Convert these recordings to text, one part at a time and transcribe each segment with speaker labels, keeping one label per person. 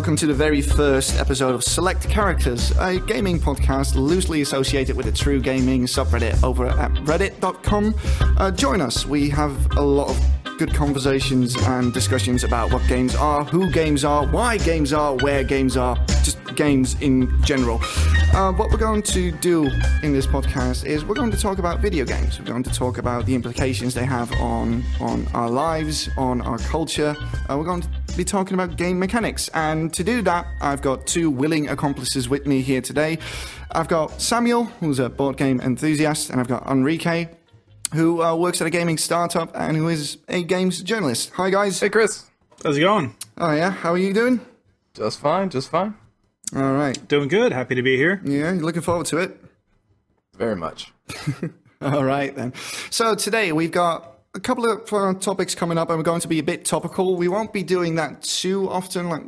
Speaker 1: welcome to the very first episode of Select Characters, a gaming podcast loosely associated with the True Gaming subreddit over at reddit.com. Uh, join us, we have a lot of good conversations and discussions about what games are, who games are, why games are, where games are, just games in general. Uh, what we're going to do in this podcast is we're going to talk about video games. We're going to talk about the implications they have on on our lives, on our culture. Uh, we're going to be talking about game mechanics, and to do that, I've got two willing accomplices with me here today. I've got Samuel, who's a board game enthusiast, and I've got Enrique, who uh, works at a gaming startup and who is a games journalist. Hi, guys.
Speaker 2: Hey, Chris.
Speaker 3: How's it going?
Speaker 1: Oh yeah, how are you doing?
Speaker 2: Just fine, just fine.
Speaker 1: All right.
Speaker 3: Doing good. Happy to be here.
Speaker 1: Yeah, you looking forward to it?
Speaker 2: Very much.
Speaker 1: All right then. So today we've got a couple of uh, topics coming up, and we're going to be a bit topical. We won't be doing that too often. Like,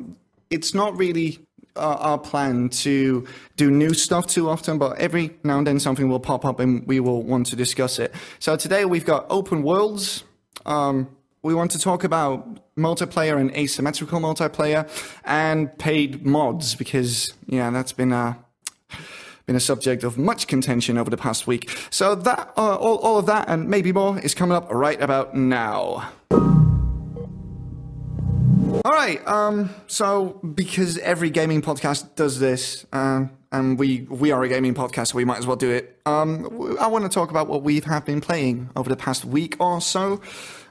Speaker 1: it's not really uh, our plan to do new stuff too often, but every now and then something will pop up, and we will want to discuss it. So today we've got open worlds. Um, we want to talk about multiplayer and asymmetrical multiplayer and paid mods because yeah that's been a been a subject of much contention over the past week. So that uh, all, all of that and maybe more is coming up right about now. All right um so because every gaming podcast does this um and we we are a gaming podcast so we might as well do it um i want to talk about what we have been playing over the past week or so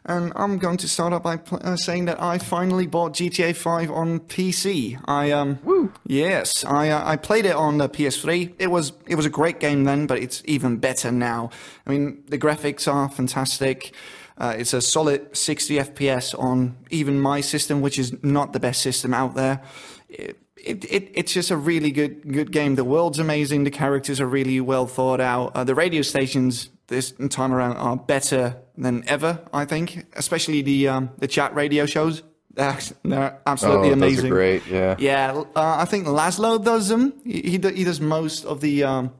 Speaker 1: and I'm going to start off by uh, saying that I finally bought GTA 5 on PC. I um, Woo. yes, I uh, I played it on the PS3. It was it was a great game then, but it's even better now. I mean, the graphics are fantastic. Uh, it's a solid 60 FPS on even my system, which is not the best system out there. It, it, it, it's just a really good good game. The world's amazing. The characters are really well thought out. Uh, the radio stations this time around are better than ever. I think, especially the um, the chat radio shows. They're, they're absolutely
Speaker 2: oh,
Speaker 1: amazing.
Speaker 2: Those are great. Yeah.
Speaker 1: Yeah. Uh, I think Lazlow does them. He, he, he does most of the. Um,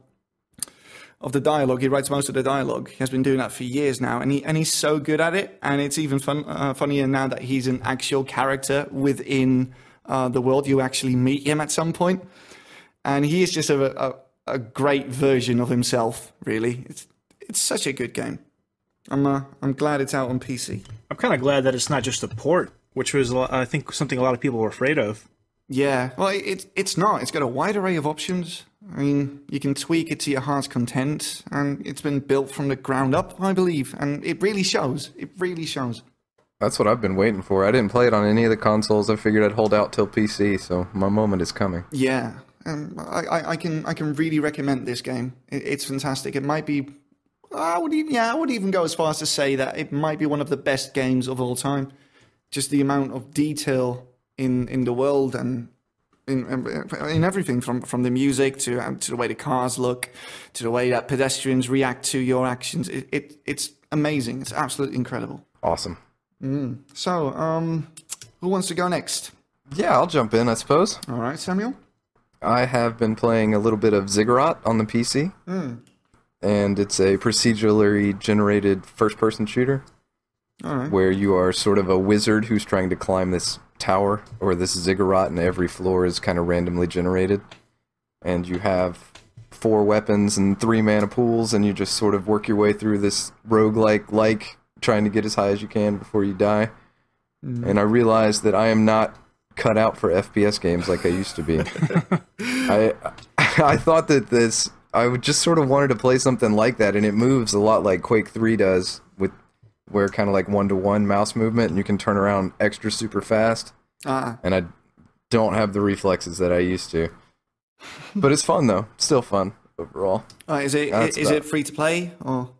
Speaker 1: of the dialogue, he writes most of the dialogue. He has been doing that for years now, and he and he's so good at it. And it's even fun, uh, funnier now that he's an actual character within uh, the world. You actually meet him at some point, and he is just a, a, a great version of himself. Really, it's it's such a good game. I'm uh, I'm glad it's out on PC.
Speaker 3: I'm kind of glad that it's not just a port, which was I think something a lot of people were afraid of.
Speaker 1: Yeah, well, it's it's not. It's got a wide array of options. I mean, you can tweak it to your heart's content, and it's been built from the ground up, I believe, and it really shows. It really shows.
Speaker 2: That's what I've been waiting for. I didn't play it on any of the consoles. I figured I'd hold out till PC, so my moment is coming.
Speaker 1: Yeah, um, I, I, I can I can really recommend this game. It, it's fantastic. It might be I would even, yeah, I would even go as far as to say that it might be one of the best games of all time. Just the amount of detail in in the world and in in everything from from the music to um, to the way the cars look, to the way that pedestrians react to your actions. It, it it's amazing. It's absolutely incredible.
Speaker 2: Awesome.
Speaker 1: Mm. So, um, who wants to go next?
Speaker 2: Yeah, I'll jump in, I suppose.
Speaker 1: All right, Samuel.
Speaker 2: I have been playing a little bit of Ziggurat on the PC.
Speaker 1: Mm
Speaker 2: and it's a procedurally generated first person shooter
Speaker 1: right.
Speaker 2: where you are sort of a wizard who's trying to climb this tower or this ziggurat and every floor is kind of randomly generated and you have four weapons and three mana pools and you just sort of work your way through this roguelike like like trying to get as high as you can before you die mm. and i realized that i am not cut out for fps games like i used to be i i thought that this I would just sort of wanted to play something like that, and it moves a lot like Quake Three does, with where kind of like one to one mouse movement, and you can turn around extra super fast.
Speaker 1: Uh-uh.
Speaker 2: And I don't have the reflexes that I used to, but it's fun though. Still fun overall.
Speaker 1: Uh, is it That's is about... it free to play or?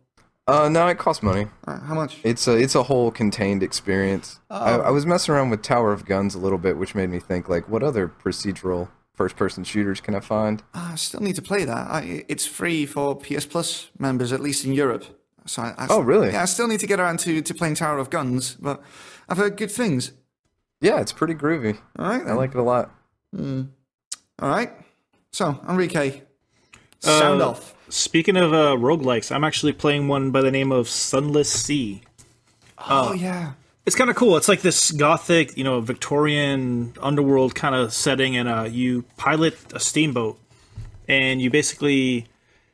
Speaker 2: Uh, no, it costs money.
Speaker 1: Uh, how much?
Speaker 2: It's a it's a whole contained experience. Oh. I, I was messing around with Tower of Guns a little bit, which made me think like, what other procedural first person shooters can I find?
Speaker 1: Ah, I still need to play that. I, it's free for PS Plus members, at least in Europe. So I, I,
Speaker 2: oh, really?
Speaker 1: Yeah, I still need to get around to, to playing Tower of Guns, but I've heard good things.
Speaker 2: Yeah, it's pretty groovy.
Speaker 1: All right. Then.
Speaker 2: I like it a lot.
Speaker 1: Mm. All right. So, Enrique, sound
Speaker 3: uh,
Speaker 1: off.
Speaker 3: Speaking of uh, roguelikes, I'm actually playing one by the name of Sunless Sea.
Speaker 1: Oh, uh, yeah.
Speaker 3: It's kind of cool. It's like this gothic, you know, Victorian underworld kind of setting, and uh, you pilot a steamboat, and you basically,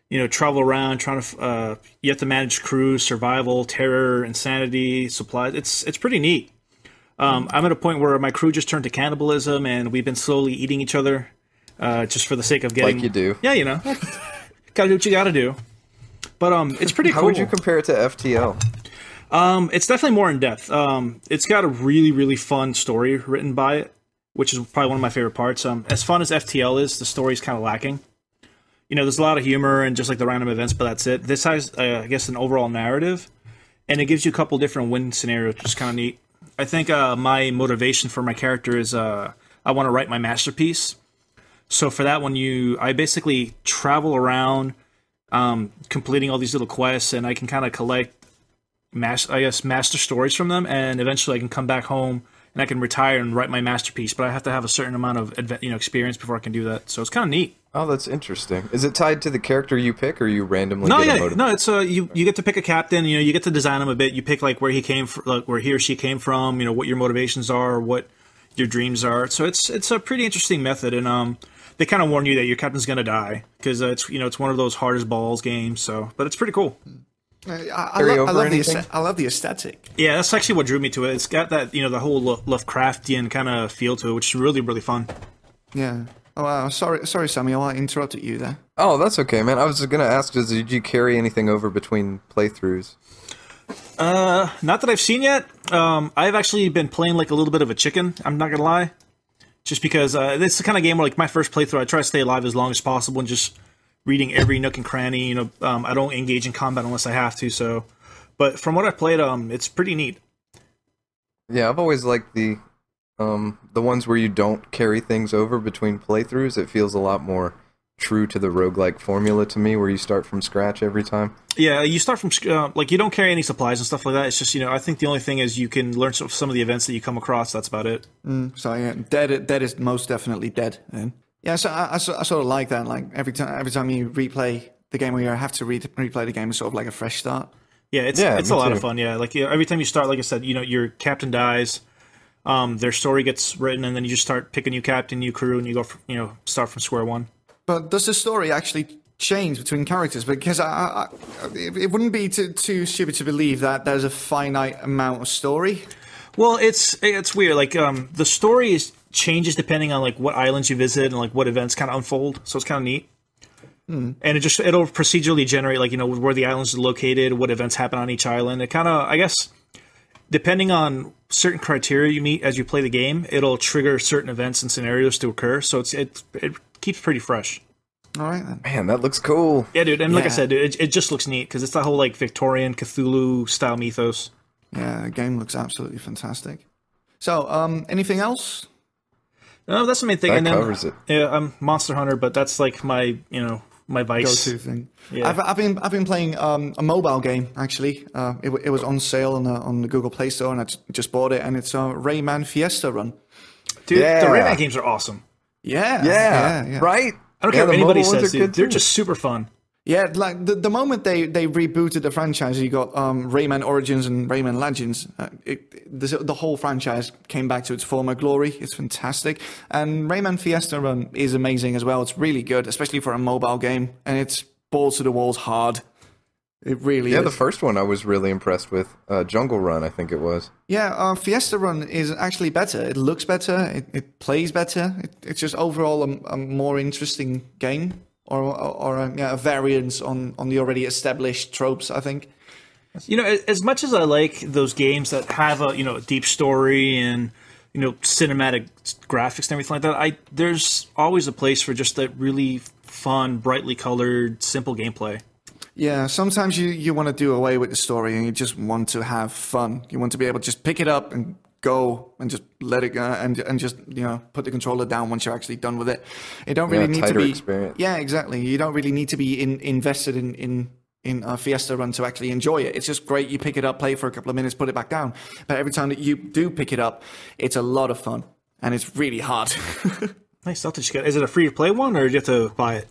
Speaker 3: you know, travel around trying to. Uh, you have to manage crew, survival, terror, insanity, supplies. It's it's pretty neat. Um, I'm at a point where my crew just turned to cannibalism, and we've been slowly eating each other, uh, just for the sake of getting.
Speaker 2: Like you do.
Speaker 3: Yeah, you know, gotta do what you gotta do. But um, it's pretty
Speaker 2: How
Speaker 3: cool.
Speaker 2: would you compare it to FTL?
Speaker 3: Um, it's definitely more in depth. Um, it's got a really, really fun story written by it, which is probably one of my favorite parts. Um, as fun as FTL is, the story's kind of lacking. You know, there's a lot of humor and just like the random events, but that's it. This has, uh, I guess, an overall narrative, and it gives you a couple different win scenarios, which is kind of neat. I think uh, my motivation for my character is uh, I want to write my masterpiece. So for that one, you I basically travel around, um, completing all these little quests, and I can kind of collect mas- I guess master stories from them, and eventually I can come back home and I can retire and write my masterpiece. But I have to have a certain amount of adve- you know experience before I can do that. So it's kind of neat.
Speaker 2: Oh, that's interesting. Is it tied to the character you pick, or you randomly
Speaker 3: No,
Speaker 2: get
Speaker 3: yeah, no. It's uh, you you get to pick a captain. You know, you get to design him a bit. You pick like where he came, from, like where he or she came from. You know, what your motivations are, what your dreams are. So it's it's a pretty interesting method, and um, they kind of warn you that your captain's gonna die because uh, it's you know it's one of those hardest balls games. So, but it's pretty cool.
Speaker 1: I, I, lo- I love the
Speaker 2: anything?
Speaker 1: I love the aesthetic.
Speaker 3: Yeah, that's actually what drew me to it. It's got that you know the whole Lovecraftian kind of feel to it, which is really really fun.
Speaker 1: Yeah. Oh, wow. Sorry, sorry, Samuel. I interrupted you there.
Speaker 2: Oh, that's okay, man. I was just gonna ask, did you carry anything over between playthroughs?
Speaker 3: Uh, not that I've seen yet. Um, I've actually been playing like a little bit of a chicken. I'm not gonna lie, just because uh, this is the kind of game where like my first playthrough, I try to stay alive as long as possible and just reading every nook and cranny. You know, um, I don't engage in combat unless I have to. So, but from what I've played, um, it's pretty neat.
Speaker 2: Yeah, I've always liked the um the ones where you don't carry things over between playthroughs. It feels a lot more true to the roguelike formula to me, where you start from scratch every time.
Speaker 3: Yeah, you start from uh, like you don't carry any supplies and stuff like that. It's just you know I think the only thing is you can learn some, some of the events that you come across. That's about it.
Speaker 1: So yeah, dead. Dead is most definitely dead. Then. Yeah. So I, I, I sort of like that. Like every time, every time you replay the game, where you have to re- replay the game, it's sort of like a fresh start.
Speaker 3: Yeah, it's
Speaker 2: Yeah,
Speaker 3: it's a lot
Speaker 2: too.
Speaker 3: of fun. Yeah, like yeah, every time you start, like I said, you know, your captain dies, um, their story gets written, and then you just start picking a new captain, new crew, and you go, from, you know, start from square one.
Speaker 1: But does the story actually change between characters? Because I, I, I, it it wouldn't be too, too stupid to believe that there's a finite amount of story.
Speaker 3: Well, it's it's weird. Like um, the story is changes depending on like what islands you visit and like what events kind of unfold. So it's kind of neat. And it just it'll procedurally generate like you know where the islands are located, what events happen on each island. It kind of I guess depending on certain criteria you meet as you play the game, it'll trigger certain events and scenarios to occur. So it's it it keeps pretty fresh.
Speaker 1: All right then.
Speaker 2: Man, that looks cool.
Speaker 3: Yeah, dude, and like I said, dude, it, it just looks neat because it's that whole like Victorian Cthulhu style mythos.
Speaker 1: Yeah, the game looks absolutely fantastic. So, um, anything else?
Speaker 3: No, that's the main thing.
Speaker 2: That
Speaker 3: and then,
Speaker 2: covers it.
Speaker 3: Yeah, I'm Monster Hunter, but that's like my you know my vice.
Speaker 1: Go-to thing.
Speaker 3: Yeah.
Speaker 1: I've, I've been I've been playing um, a mobile game actually. Uh, it, it was on sale on the on the Google Play Store, and I just bought it. And it's uh, Rayman Fiesta Run.
Speaker 3: Dude,
Speaker 2: Yeah.
Speaker 3: the Rayman games are awesome.
Speaker 1: Yeah,
Speaker 2: Yeah,
Speaker 1: yeah, yeah.
Speaker 2: right.
Speaker 3: I don't
Speaker 2: Yeah,
Speaker 3: care what anybody
Speaker 2: mobile ones
Speaker 3: says, dude. They're
Speaker 2: too.
Speaker 3: just super fun.
Speaker 1: Yeah, like the, the moment they, they rebooted the franchise, you got um, Rayman Origins and Rayman Legends. Uh, it, the, the whole franchise came back to its former glory. It's fantastic, and Rayman Fiesta Run is amazing as well. It's really good, especially for a mobile game, and it's balls to the walls hard. It really
Speaker 2: Yeah,
Speaker 1: is.
Speaker 2: the first one I was really impressed with. Uh, Jungle Run, I think it was.
Speaker 1: Yeah, uh, Fiesta Run is actually better. It looks better. It, it plays better. It, it's just overall a, a more interesting game, or or, yeah, a variance on on the already established tropes. I think.
Speaker 3: You know, as much as I like those games that have a you know a deep story and you know cinematic graphics and everything like that, I there's always a place for just that really fun, brightly colored, simple gameplay.
Speaker 1: Yeah, sometimes you, you want to do away with the story and you just want to have fun. You want to be able to just pick it up and go and just let it go and and just you know put the controller down once you're actually done with it. You don't really
Speaker 2: Yeah,
Speaker 1: need to be
Speaker 2: experience.
Speaker 1: yeah exactly. You don't really need to be in, invested in in in a Fiesta run to actually enjoy it. It's just great. You pick it up, play for a couple of minutes, put it back down. But every time that you do pick it up, it's a lot of fun and it's really hard.
Speaker 3: Nice stuff that you got. Is it a free to play one or do you have to buy it?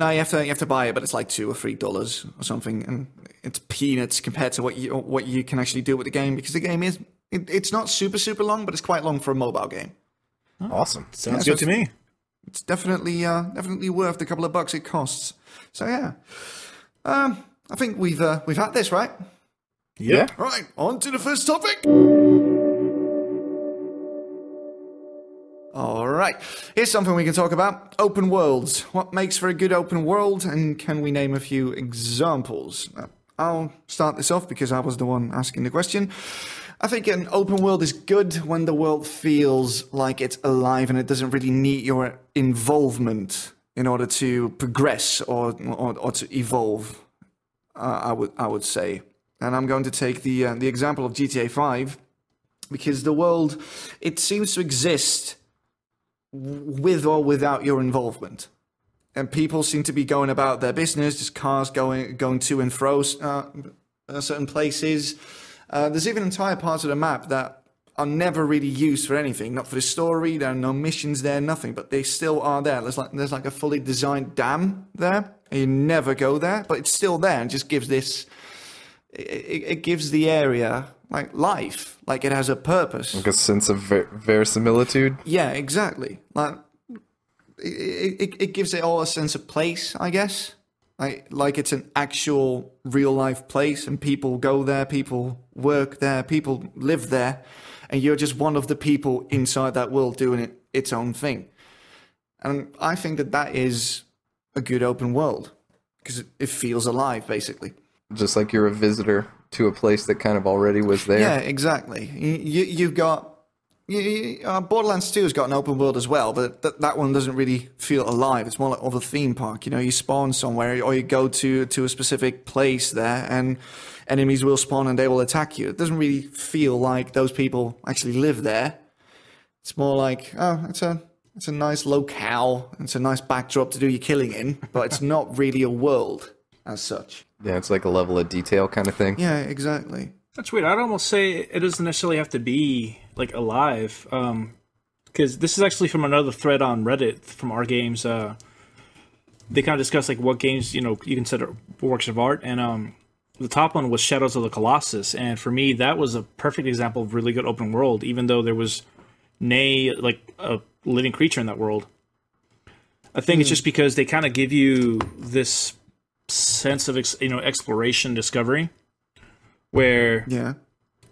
Speaker 1: No, you have to you have to buy it, but it's like two or three dollars or something, and it's peanuts compared to what you what you can actually do with the game because the game is It, it's not super super long, but it's quite long for a mobile game.
Speaker 2: Awesome.
Speaker 3: Sounds
Speaker 1: Yeah,
Speaker 3: good to me.
Speaker 1: It's definitely uh, definitely worth the couple of bucks it costs. So yeah, um, I think we've uh, we've had this right.
Speaker 3: Yeah.
Speaker 1: Right, on to the first topic. All right, here's something we can talk about open worlds. What makes for a good open world, and can we name a few examples? Uh, I'll start this off because I was the one asking the question. I think an open world is good when the world feels like it's alive and it doesn't really need your involvement in order to progress or, or, or to evolve uh, I would I would say, and I'm going to take the uh, the example of GTA 5 because the world it seems to exist with or without your involvement, and people seem to be going about their business, just cars going going to and fro uh, uh, certain places. Uh, there's even entire parts of the map that are never really used for anything, not for the story. There are no missions there, nothing, but they still are there. There's like there's like a fully designed dam there, you never go there, but it's still there and just gives this. It, it, gives the area like life, like it has a purpose.
Speaker 2: Like a sense of ver- verisimilitude.
Speaker 1: Yeah, exactly. Like it, it, it gives it all a sense of place, I guess. Like like it's an actual real life place, and people go there, people work there, people live there, and you're just one of the people inside that world doing it its own thing. And I think that that is a good open world because it, it feels alive, basically.
Speaker 2: Just like you're a visitor to a place that kind of already was there.
Speaker 1: Yeah, exactly. You, you, you've got uh, Borderlands 2 has got an open world as well, but th- that one doesn't really feel alive. It's more like of a theme park. You know, you spawn somewhere or you go to to a specific place there, and enemies will spawn and they will attack you. It doesn't really feel like those people actually live there. It's more like oh, it's a it's a nice locale. It's a nice backdrop to do your killing in, but it's not really a world as such.
Speaker 2: Yeah, it's like a level of detail kind of thing.
Speaker 1: Yeah, exactly.
Speaker 3: That's weird. I'd almost say it doesn't necessarily have to be like alive, Um, because this is actually from another thread on Reddit from our games. Uh, they kind of discuss like what games you know you consider works of art, and um, the top one was Shadows of the Colossus, and for me that was a perfect example of really good open world, even though there was nay like a living creature in that world. I think it's just because they kind of give you this sense of ex- you know exploration, discovery, where
Speaker 1: Yeah.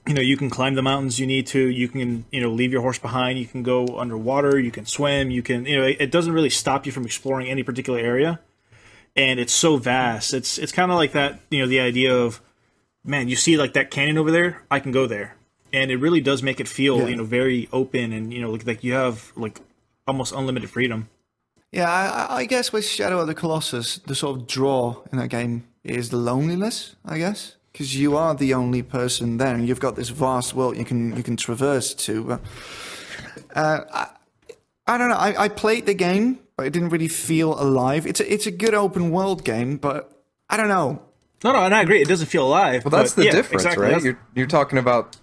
Speaker 3: You know you can climb the mountains you need to. You can you know leave your horse behind. You can go underwater. You can swim. You can you know it, it doesn't really stop you from exploring any particular area. And it's so vast. It's it's kind of like that you know the idea of man you see like that canyon over there? I can go there. And it really does make it feel
Speaker 1: Yeah.
Speaker 3: you know very open and you know like, like you have like almost unlimited freedom.
Speaker 1: Yeah, I, I- I guess with Shadow of the Colossus, the sort of draw in that game is the loneliness. I guess because you are the only person there, and you've got this vast world you can you can traverse to. Uh, uh, I, I don't know. I, I played the game, but it didn't really feel alive. It's a it's a good open world game, but I don't know.
Speaker 3: no no and i agree it doesn't feel alive
Speaker 2: Well, that's
Speaker 3: but
Speaker 2: the
Speaker 3: yeah,
Speaker 2: difference,
Speaker 3: exactly.
Speaker 2: right?
Speaker 3: That's-
Speaker 2: You're you're talking about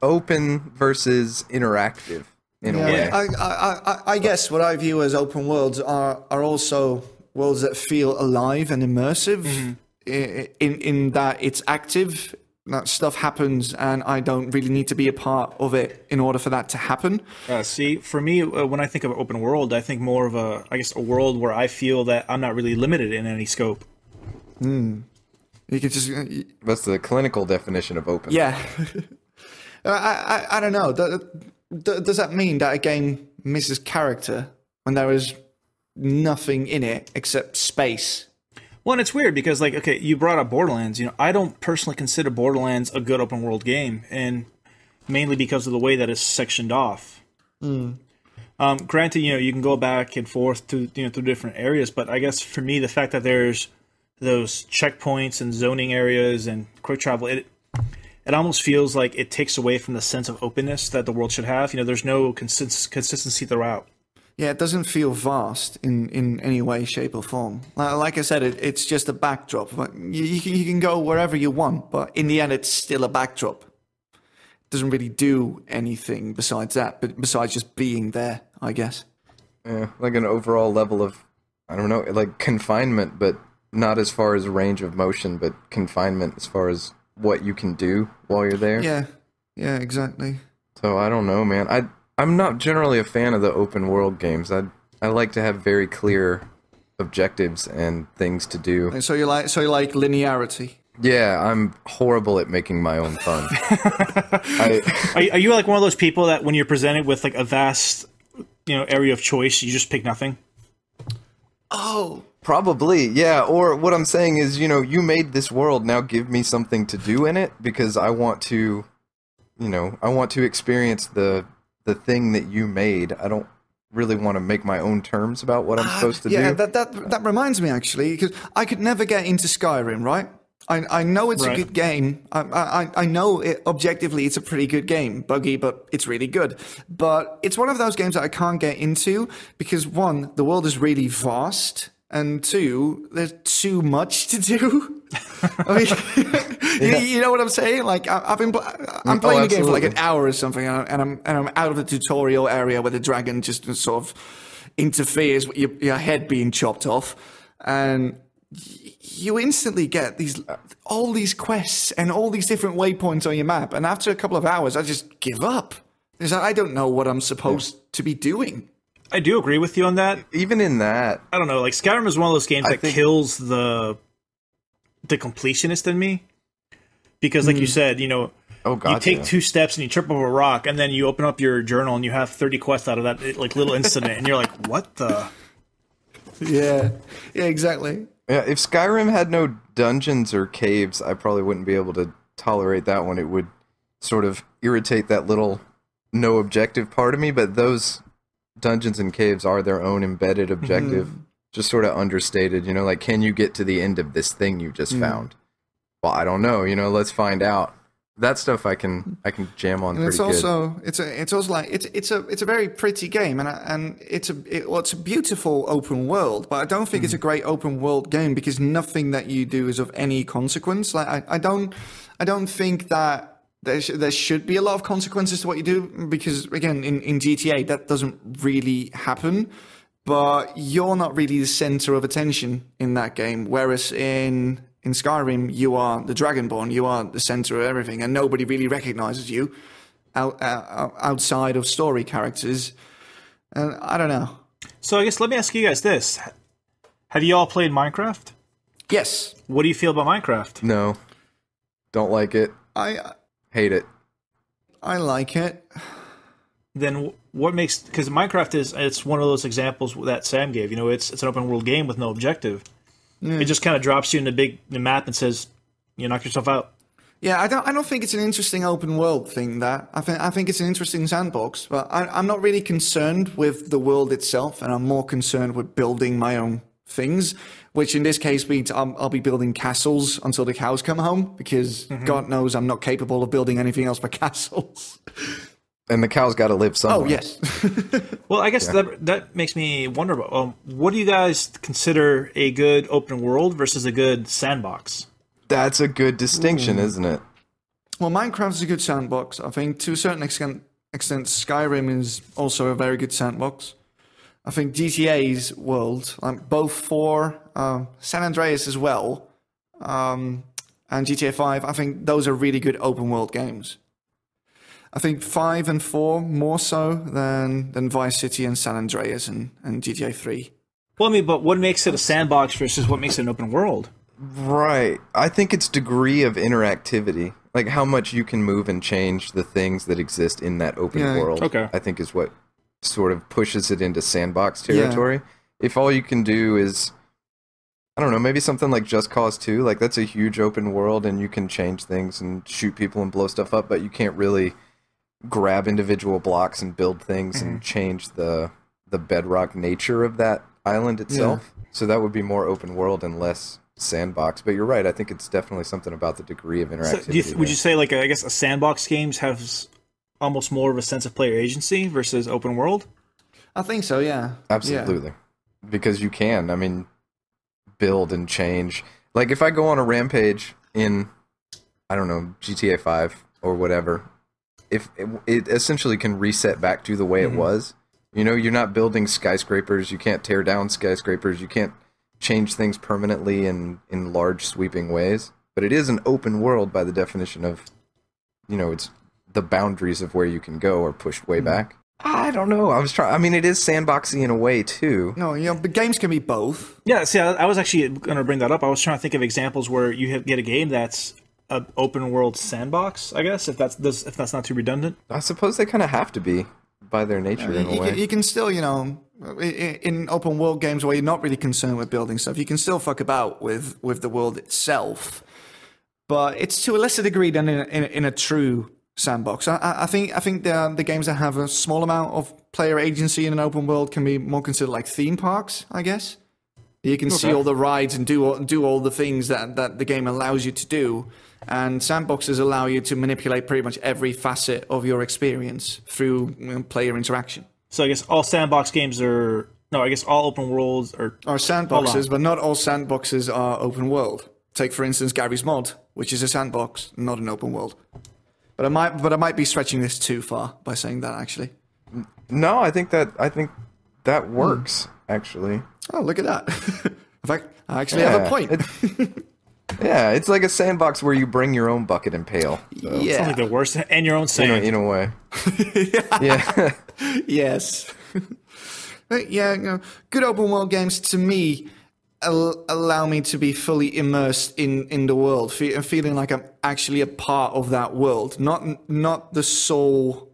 Speaker 2: open versus interactive in a way.
Speaker 1: I, I, I, I guess what I view as open worlds are are also worlds that feel alive and immersive. i- In in that it's active, that stuff happens, and I don't really need to be a part of it in order for that to happen.
Speaker 3: Uh, see, for me, uh, when I think of open world, I think more of a, I guess, a world where I feel that I'm not really limited in any scope.
Speaker 1: You can just, uh,
Speaker 2: That's the clinical definition of open.
Speaker 1: yeah. I, I I don't know. Do- do- Does that mean that a game misses character when there is nothing in it except space?
Speaker 3: Well, and it's weird because, like, okay, you brought up Borderlands. You know, I don't personally consider Borderlands a good open world game, and mainly because of the way that it's sectioned off. Um, granted, you know, you can go back and forth to you know through different areas, but I guess for me, the fact that there's those checkpoints and zoning areas and quick travel, it it almost feels like it takes away from the sense of openness that the world should have. You know, there's no consist- consistency throughout.
Speaker 1: Yeah, it doesn't feel vast in, in any way, shape, or form. Like, I said, it, it's just a backdrop. You, you, can, you can go wherever you want, but in the end, it's still a backdrop. It doesn't really do anything besides that, but besides just being there, I guess.
Speaker 2: Yeah, like an overall level of, I don't know, like confinement, but not as far as range of motion, but confinement as far as what you can do while you're there.
Speaker 1: Yeah, Yeah, exactly.
Speaker 2: So I don't know, man. I I'm not generally a fan of the open world games. I I like to have very clear objectives and things to do.
Speaker 1: And so you like so you like linearity.
Speaker 2: Yeah, I'm horrible at making my own fun. I,
Speaker 3: Are, are you like one of those people that when you're presented with like a vast, you know, area of choice, you just pick nothing?
Speaker 1: Oh,
Speaker 2: Probably, yeah. Or what I'm saying is, you know, you made this world. Now give me something to do in it because I want to, you know, I want to experience the the thing that you made. I don't really want to make my own terms about what I'm ah, supposed to
Speaker 1: yeah.
Speaker 2: do.
Speaker 1: That that that reminds me actually because I could never get into Skyrim, right? I, I know it's
Speaker 3: Right.
Speaker 1: a good game. I, I, I know it, objectively it's a pretty good game. Buggy, but it's really good. But it's one of those games that I can't get into because one, the world is really vast, and two, there's too much to do. I mean, you, you know what I'm saying? Like I, I've been, I'm mm,
Speaker 2: Oh,
Speaker 1: playing the game for like an hour or something, and I'm, and I'm and I'm out of the tutorial area where the dragon just sort of interferes with your, your head being chopped off, and you instantly get these all these quests and all these different waypoints on your map. And after a couple of hours, I just give up. Because I don't know what I'm supposed to be doing.
Speaker 3: I do agree with you on that.
Speaker 2: Even in that,
Speaker 3: I don't know. Like Skyrim is one of those games that
Speaker 2: think-
Speaker 3: kills the the completionist in me because, like you hmm. said, you know,
Speaker 2: oh
Speaker 3: you take
Speaker 2: yeah.
Speaker 3: two steps and you trip over a rock, and then you open up your journal and you have thirty quests out of that like little incident, and you're like, what the?
Speaker 1: Yeah, yeah, exactly.
Speaker 2: Yeah, if Skyrim had no dungeons or caves, I probably wouldn't be able to tolerate that one. It would sort of irritate that little no objective part of me, but those dungeons and caves are their own embedded mm-hmm. objective, just sort of understated, you know, like can you get to the end of this thing you just mm. found? Well, I don't know, you know, let's find out. That stuff I can I can jam on
Speaker 1: And it's
Speaker 2: good.
Speaker 1: also it's a it's also like it's it's a it's a very pretty game and I- and it's a it, well, it's a beautiful open world but I don't think it's a mm. great open world game because nothing that you do is of any consequence like I, I don't I don't think that there, sh- there should be a lot of consequences to what you do because again in, in GTA that doesn't really happen but you're not really the center of attention in that game whereas in in Skyrim you are the Dragonborn you are the center of everything and nobody really recognizes you out, uh, outside of story characters. And I don't know.
Speaker 3: So I guess let me ask you guys this: Have you all played Minecraft?
Speaker 1: Yes,
Speaker 3: What do you feel about Minecraft?
Speaker 2: no. Don't like it.
Speaker 1: I
Speaker 2: Hate it.
Speaker 1: I like it.
Speaker 3: Then what makes because Minecraft is it's one of those examples that Sam gave. You know, it's it's an open world game with no objective. It just kind of drops you in the big the map and says, "You knock yourself out."
Speaker 1: Yeah, I don't. I don't think it's an interesting open world thing. That I think. I think it's an interesting sandbox. But I, I'm not really concerned with the world itself, and I'm more concerned with building my own things. Which in this case means I'm, I'll be building castles until the cows come home, because God knows I'm not capable of building anything else but castles.
Speaker 2: And the cow's got to live somewhere.
Speaker 1: Oh yes.
Speaker 3: Well, I guess that that makes me wonder about um, what do you guys consider a good open world versus a good sandbox?
Speaker 2: That's a good distinction, isn't it?
Speaker 1: Well, Minecraft is a good sandbox. I think to a certain extent, extent Skyrim is also a very good sandbox. I think GTA's world, like both for um, San Andreas as well, um, and GTA 5, I think those are really good open world games. I think 5 and 4 more so than, than Vice City and San Andreas and, and GTA 3.
Speaker 3: Well, I mean, but what makes it a sandbox versus what makes it an open world?
Speaker 2: Right. I think it's degree of interactivity, like how much you can move and change the things that exist in that open
Speaker 1: Yeah,
Speaker 2: world.
Speaker 3: okay.
Speaker 2: I think is what sort of pushes it into sandbox territory. If all you can do is I don't know, maybe something like Just Cause 2, like that's a huge open world and you can change things and shoot people and blow stuff up, but you can't really grab individual blocks and build things and mm-hmm. change the the bedrock nature of that island itself. So that would be more open world and less sandbox. But you're right. I think it's definitely something about the degree of
Speaker 3: So
Speaker 2: interactivity.
Speaker 3: do you, would you say like I guess a sandbox games have s- almost more of a sense of player agency versus open world?
Speaker 1: I think so, yeah. Yeah.
Speaker 2: Absolutely. Because you can. I mean, build and change. Like if I go on a rampage in, I don't know, GTA 5 or whatever, if it, it essentially can reset back to the way
Speaker 3: Mm-hmm.
Speaker 2: it was. You know, you're not building skyscrapers. You can't tear down skyscrapers. You can't change things permanently in in large sweeping ways. But it is an open world by the definition of, you know, it's the boundaries of where you can go are pushed way hmm. back. I don't know. I was trying. I mean, it is sandboxy in a way too.
Speaker 1: No, you know, but games can be both.
Speaker 3: Yeah, see, I, I was actually going to bring that up. I was trying to think of examples where you have, get a game that's an open world sandbox. I guess if that's does, if that's not too redundant.
Speaker 2: I suppose they kind of have to be by their nature in a
Speaker 1: You
Speaker 2: way.
Speaker 1: can, you can still, you know, i- i- in open world games where you're not really concerned with building stuff, you can still fuck about with with the world itself. But it's to a lesser degree than in a, in a, in a true sandbox. I- I, think I think the um, the games that have a small amount of player agency in an open world can be more considered like theme parks, I guess. You can see all the rides and do all, do all the things that, that the game allows you to do. And sandboxes allow you to manipulate pretty much every facet of your experience through you know, player interaction.
Speaker 3: So I guess all sandbox games are no. I guess all open worlds are.
Speaker 1: Are sandboxes, but not all sandboxes are open world. Take for instance Garry's Mod, which is a sandbox, not an open world. But I might, but I might be stretching this too far by saying that. Actually,
Speaker 2: No, I think that I think that hmm. works actually.
Speaker 1: oh look at that! In fact, I actually have a
Speaker 2: Yeah,
Speaker 1: point.
Speaker 2: Yeah, it's like a sandbox where you bring your own bucket and pail. So,
Speaker 1: yeah,
Speaker 3: Like the worst, and your own
Speaker 2: in, a, in a way. yeah.
Speaker 1: yes. But yeah, you know, good open world games to me al- allow me to be fully immersed in, in the world, fe- feeling like I'm actually a part of that world, not not the sole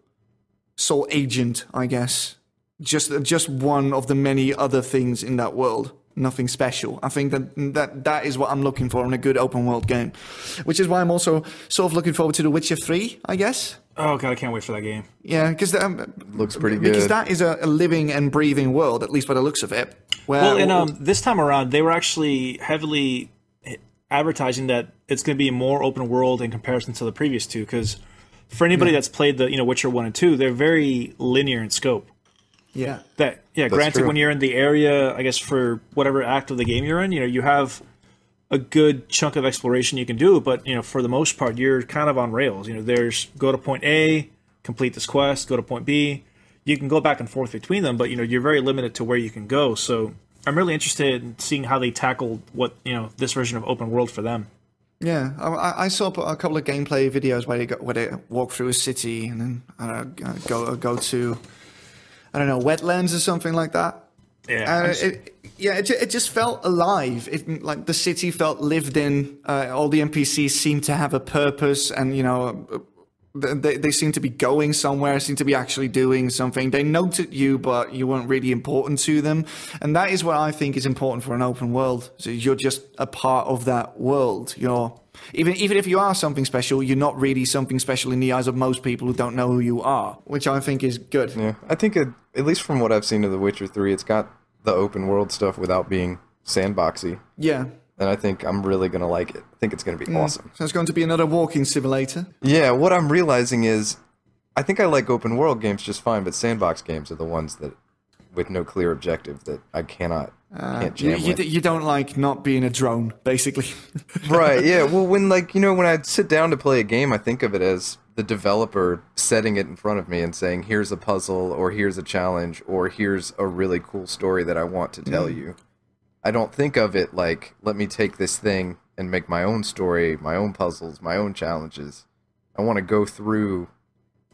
Speaker 1: sole agent, I guess. Just just one of the many other things in that world. Nothing special. I think that that that is what I'm looking for in a good open world game, which is why I'm also sort of looking forward to The Witcher Three. I guess.
Speaker 3: Oh god, I can't wait for that game.
Speaker 1: Yeah, because um,
Speaker 2: Looks pretty good.
Speaker 1: because that is a, a living and breathing world, at least by the looks of it. Where,
Speaker 3: Well, and um, this time around, they were actually heavily advertising that it's going to be more open world in comparison to the previous two. Because for anybody that's played the you know Witcher one and two, they're very linear in scope.
Speaker 1: yeah,
Speaker 3: That yeah, granted,
Speaker 2: true.
Speaker 3: when you're in the area, I guess for whatever act of the game you're in, you know, you have a good chunk of exploration you can do, but you know, for the most part, you're kind of on rails. You know, there's go to point A, complete this quest, go to point B. You can go back and forth between them, but you know, you're very limited to where you can go. So I'm really interested in seeing how they tackled what you know this version of open world for them.
Speaker 1: yeah. I- I, I saw a couple of gameplay videos where they go, where they walk through a city and then I don't know, go go to I don't know wetlands or something like that.
Speaker 3: Yeah,
Speaker 1: And it, yeah, it, it just felt alive. It like the city felt lived in. Uh, all the NPCs seemed to have a purpose, and you know, they they seem to be going somewhere. Seem to be actually doing something. They noted you, but you weren't really important to them, and that is what I think is important for an open world. So you're just a part of that world. You're even even if you are something special, you're not really something special in the eyes of most people who don't know who you are, which I think is good.
Speaker 2: Yeah, I think it, at least from what I've seen of The Witcher Three, it's got the open world stuff without being sandboxy,
Speaker 1: yeah.
Speaker 2: and I think I'm really gonna like it. I think it's gonna be mm. awesome.
Speaker 1: So it's going to be another walking simulator.
Speaker 2: Yeah, what I'm realizing is, I think I like open world games just fine, but sandbox games are the ones that, with no clear objective, that I cannot uh, can't
Speaker 1: You,
Speaker 2: jam
Speaker 1: you,
Speaker 2: with.
Speaker 1: you don't like not being a drone, basically.
Speaker 2: right yeah well when like you know when i sit down to play a game i think of it as the developer setting it in front of me and saying here's a puzzle or here's a challenge or here's a really cool story that i want to tell mm-hmm. you. I don't think of it like let me take this thing and make my own story my own puzzles my own challenges. I want to go through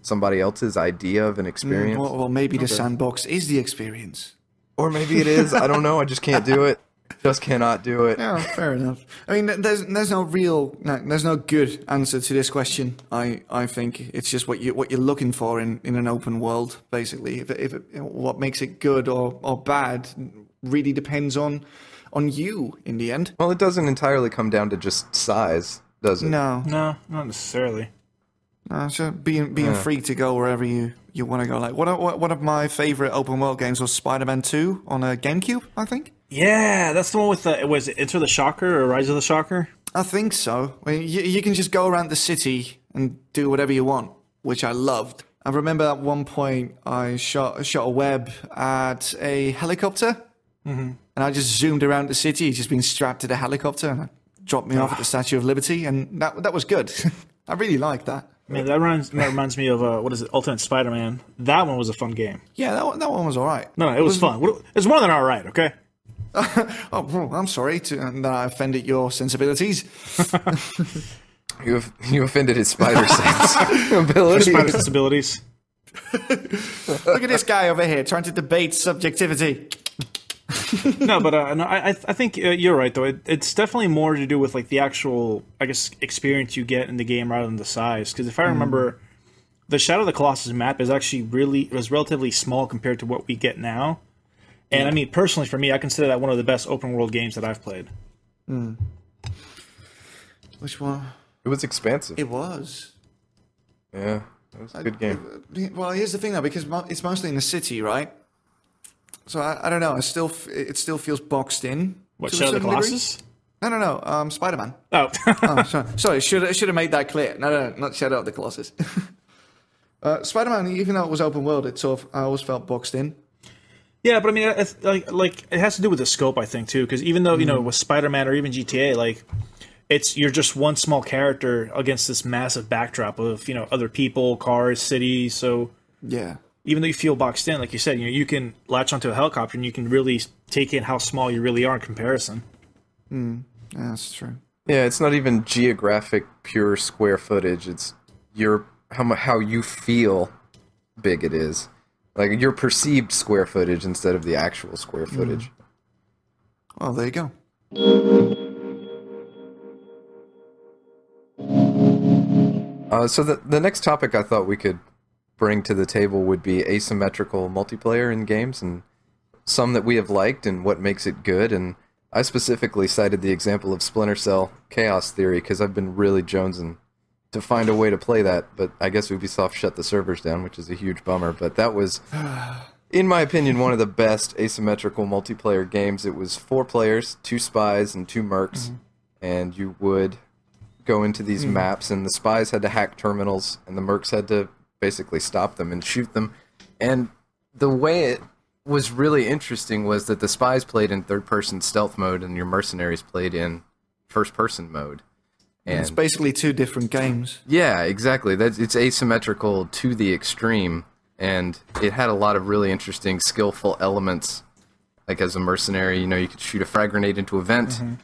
Speaker 2: somebody else's idea of an mm, experience
Speaker 1: well, well, maybe the sandbox is the experience.
Speaker 2: or maybe it is. I don't know. I just can't do it just cannot do it
Speaker 1: Yeah, fair enough. I mean, there's there's no real, no, there's no good answer to this question. I, I think it's just what you what you're looking for in, in an open world, basically. If, it- if it, what makes it good or, or bad really depends on on you in the end.
Speaker 2: well it doesn't entirely come down to just size does it
Speaker 1: No,
Speaker 3: no, not necessarily.
Speaker 1: no so being being free to go wherever you, you want to go. Like one of one of my favorite open world games was Spider-Man Two on a GameCube, I think.
Speaker 3: Yeah, that's the one with the was it Enter the Shocker or Rise of the Shocker?
Speaker 1: I think so. I mean, you, you can just go around the city and do whatever you want, which I loved. I remember at one point I shot shot a web at a helicopter, and I just zoomed around the city, just being strapped to the helicopter, and dropped me off at the Statue of Liberty, and that that was good. I really liked that.
Speaker 3: Man, that reminds, that reminds me of uh, what is it, Ultimate Spider-Man? That one was a fun game.
Speaker 1: Yeah, that one, that one was all right.
Speaker 3: No, no, it was fun. It's more than all right. Okay.
Speaker 1: Oh, I'm sorry to, that I offended your sensibilities.
Speaker 2: You you offended his spider sense ability.
Speaker 3: Spider sensibilities.
Speaker 1: Look at this guy over here trying to debate subjectivity.
Speaker 3: no, but uh, no, I I I think uh, you're right though. It, it's definitely more to do with like the actual, I guess, experience you get in the game rather than the size. Because if I remember, the Shadow of the Colossus map is actually really was relatively small compared to what we get now. And I mean, personally, for me, I consider that one of the best open world games that I've played.
Speaker 1: Which one?
Speaker 2: It was expansive.
Speaker 1: It was.
Speaker 2: Yeah, it was a good game.
Speaker 1: Well, here's the thing though, because it's mostly in the city, right? So I, I don't know. I still it still feels boxed in.
Speaker 3: What
Speaker 1: to
Speaker 3: Shadow of the
Speaker 1: certain degree.
Speaker 3: Colossus?
Speaker 1: No, no, no. Um, Spider Man.
Speaker 3: Oh,
Speaker 1: oh, sorry. Sorry, should I should have made that clear. No, no, no not Shadow of the Colossus. uh, Spider Man, even though it was open world, it sort of I always felt boxed in.
Speaker 3: Yeah, but I mean, it's like like it has to do with the scope, I think, too. Because even though you know mm. with Spider Man or even GTA, like it's you're just one small character against this massive backdrop of you know other people, cars, cities. So
Speaker 1: Yeah.
Speaker 3: even though you feel boxed in, like you said, you know you can latch onto a helicopter and you can really take in how small you really are in comparison. Mm.
Speaker 1: Yeah, that's true.
Speaker 2: Yeah, it's not even geographic pure square footage. It's your how how you feel big it is, like your perceived square footage instead of the actual square footage.
Speaker 1: Well, there you go.
Speaker 2: Uh, so the the next topic I thought we could bring to the table would be asymmetrical multiplayer in games and some that we have liked and what makes it good. And I specifically cited the example of Splinter Cell Chaos Theory because I've been really jonesing to find a way to play that, but I guess Ubisoft shut the servers down, which is a huge bummer. But that was, in my opinion, one of the best asymmetrical multiplayer games. It was four players, two spies, and two mercs, mm-hmm. and you would go into these mm. maps, and the spies had to hack terminals, and the mercs had to basically stop them and shoot them. And the way it was really interesting was that the spies played in third person stealth mode, and your mercenaries played in first person mode. And
Speaker 1: It's basically two different games.
Speaker 2: yeah, exactly. That's it's asymmetrical to the extreme, and it had a lot of really interesting, skillful elements. Like as a mercenary, you know, you could shoot a frag grenade into a vent mm-hmm.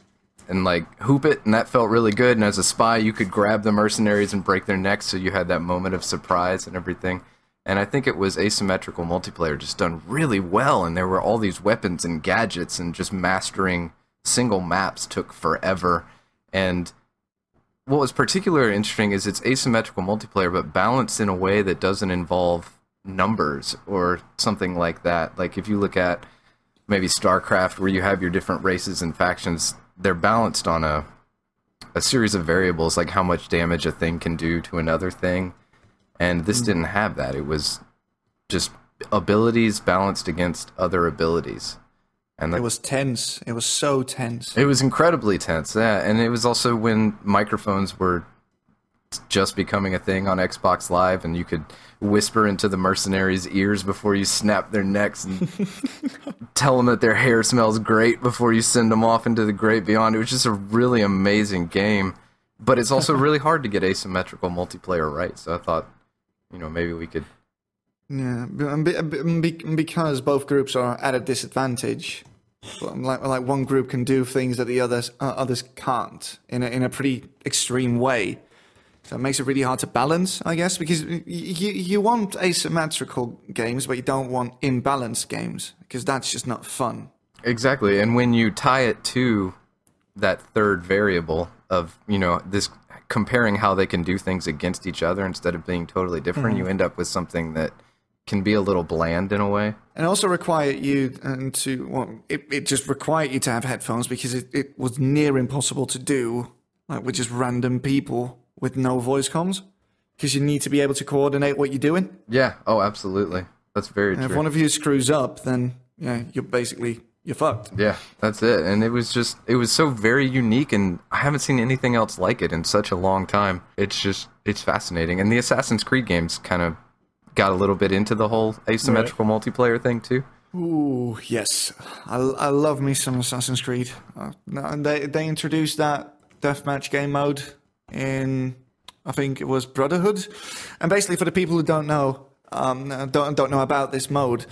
Speaker 2: and like hoop it, and that felt really good. And as a spy, you could grab the mercenaries and break their necks, so you had that moment of surprise and everything. And I think it was asymmetrical multiplayer just done really well, and there were all these weapons and gadgets, and just mastering single maps took forever. And what was particularly interesting is it's asymmetrical multiplayer, but balanced in a way that doesn't involve numbers or something like that. Like if you look at maybe StarCraft, where you have your different races and factions, they're balanced on a a series of variables, like how much damage a thing can do to another thing. And this hmm. didn't have that. It was just abilities balanced against other abilities. And
Speaker 1: It was tense. It was so tense.
Speaker 2: it was incredibly tense, yeah. And it was also when microphones were just becoming a thing on Xbox Live, and you could whisper into the mercenaries' ears before you snap their necks and tell them that their hair smells great before you send them off into the great beyond. It was just a really amazing game, but it's also really hard to get asymmetrical multiplayer right. So I thought, you know, maybe we could.
Speaker 1: Yeah, and be- and be- because both groups are at a disadvantage. but Like, like one group can do things that the others uh, others can't in a, in a pretty extreme way. So it makes it really hard to balance, I guess, because you you want asymmetrical games, but you don't want imbalanced games because that's just not fun.
Speaker 2: Exactly. And when you tie it to that third variable of, you know, this comparing how they can do things against each other instead of being totally different, you end up with something that can be a little bland in a way.
Speaker 1: And also require you and to well, it, it just required you to have headphones because it, it was near impossible to do like with just random people with no voice comms because you need to be able to coordinate what you're doing.
Speaker 2: Yeah. Oh, absolutely. That's very
Speaker 1: And if one of you screws up, then yeah, you're basically you're fucked.
Speaker 2: Yeah, that's it. And it was just, it was so very unique, and I haven't seen anything else like it in such a long time. It's just, it's fascinating. And the Assassin's Creed games kind of got a little bit into the whole asymmetrical multiplayer thing, too.
Speaker 1: Ooh, yes, I, I love me some Assassin's Creed. Uh, and they they introduced that deathmatch game mode in I think it was Brotherhood, and basically for the people who don't know, um, don't don't know about this mode,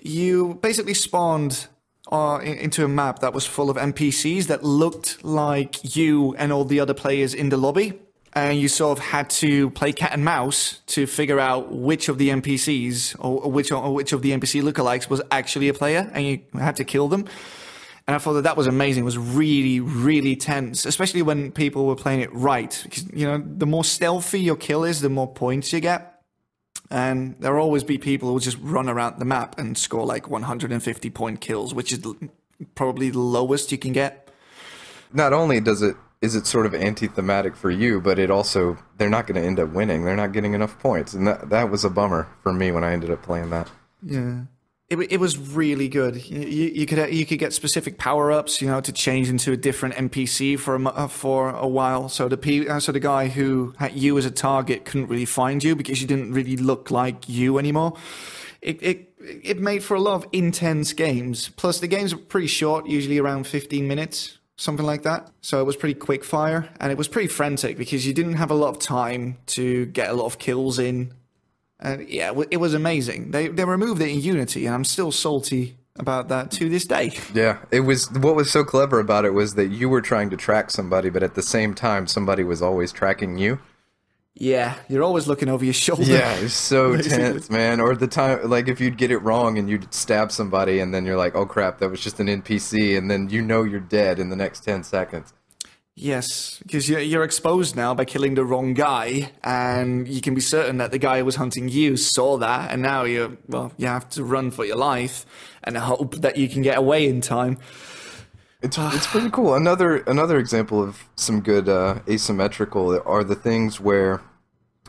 Speaker 1: you basically spawned uh, into a map that was full of NPCs that looked like you and all the other players in the lobby. And you sort of had to play cat and mouse to figure out which of the NPCs or which or which of the NPC lookalikes was actually a player, and you had to kill them. And I thought that that was amazing. It was really, really tense, especially when people were playing it right. Because you know, the more stealthy your kill is, the more points you get. And there will always be people who will just run around the map and score like 150 point kills, which is probably the lowest you can get.
Speaker 2: Not only does it is it sort of anti-thematic for you, but it also they're not going to end up winning. They're not getting enough points, and that that was a bummer for me when I ended up playing that.
Speaker 1: Yeah. It, it was really good. You, you could you could get specific power ups, you know, to change into a different NPC for a, for a while. So the uh, so the guy who had you as a target couldn't really find you because you didn't really look like you anymore. It it it made for a lot of intense games. Plus the games are pretty short, usually around 15 minutes, something like that. So it was pretty quick fire and it was pretty frantic because you didn't have a lot of time to get a lot of kills in and yeah, it was amazing. They they removed it in Unity, and I'm still salty about that to this day.
Speaker 2: Yeah, it was what was so clever about it was that you were trying to track somebody, but at the same time, somebody was always tracking you.
Speaker 1: Yeah, you're always looking over your shoulder.
Speaker 2: Yeah, it's so tense, man. Or the time, like if you'd get it wrong and you'd stab somebody, and then you're like, "Oh crap, that was just an NPC," and then you know you're dead in the next ten seconds.
Speaker 1: Yes, because you're, you're exposed now by killing the wrong guy, and you can be certain that the guy who was hunting you saw that, and now you well, you have to run for your life and hope that you can get away in time.
Speaker 2: It's it's pretty cool. Another another example of some good uh, asymmetrical are the things where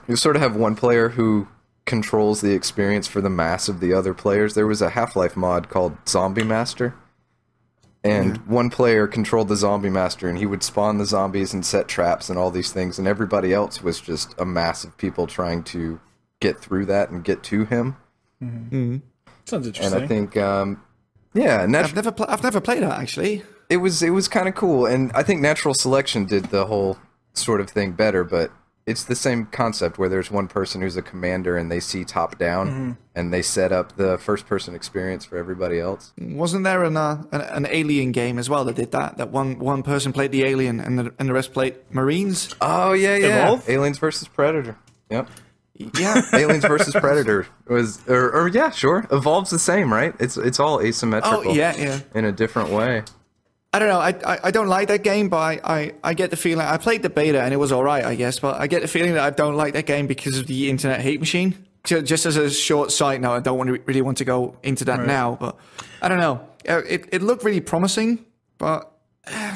Speaker 2: you sort of have one player who controls the experience for the mass of the other players. There was a Half Life mod called Zombie Master and yeah. one player controlled the zombie master and he would spawn the zombies and set traps and all these things and everybody else was just a mass of people trying to get through that and get to him
Speaker 3: mm-hmm. Mm-hmm. sounds interesting
Speaker 2: and i think um, yeah
Speaker 1: natu- i've never pl- i've never played that actually
Speaker 2: it was it was kind of cool and i think natural selection did the whole sort of thing better but it's the same concept where there's one person who's a commander and they see top down mm-hmm. and they set up the first person experience for everybody else.
Speaker 1: Wasn't there an, uh, an, an alien game as well that did that? That one one person played the alien and the, and the rest played Marines.
Speaker 2: Oh yeah, yeah. Evolve? Aliens versus Predator. Yep.
Speaker 1: Yeah,
Speaker 2: Aliens versus Predator was, or, or, yeah, sure. Evolve's the same, right? It's it's all asymmetrical.
Speaker 1: Oh yeah, yeah.
Speaker 2: In a different way.
Speaker 1: I don't know. I, I, I don't like that game, but I, I, I, get the feeling I played the beta and it was all right, I guess. But I get the feeling that I don't like that game because of the internet hate machine. Just as a short side note, I don't want to really want to go into that right. now, but I don't know. Uh, it it looked really promising, but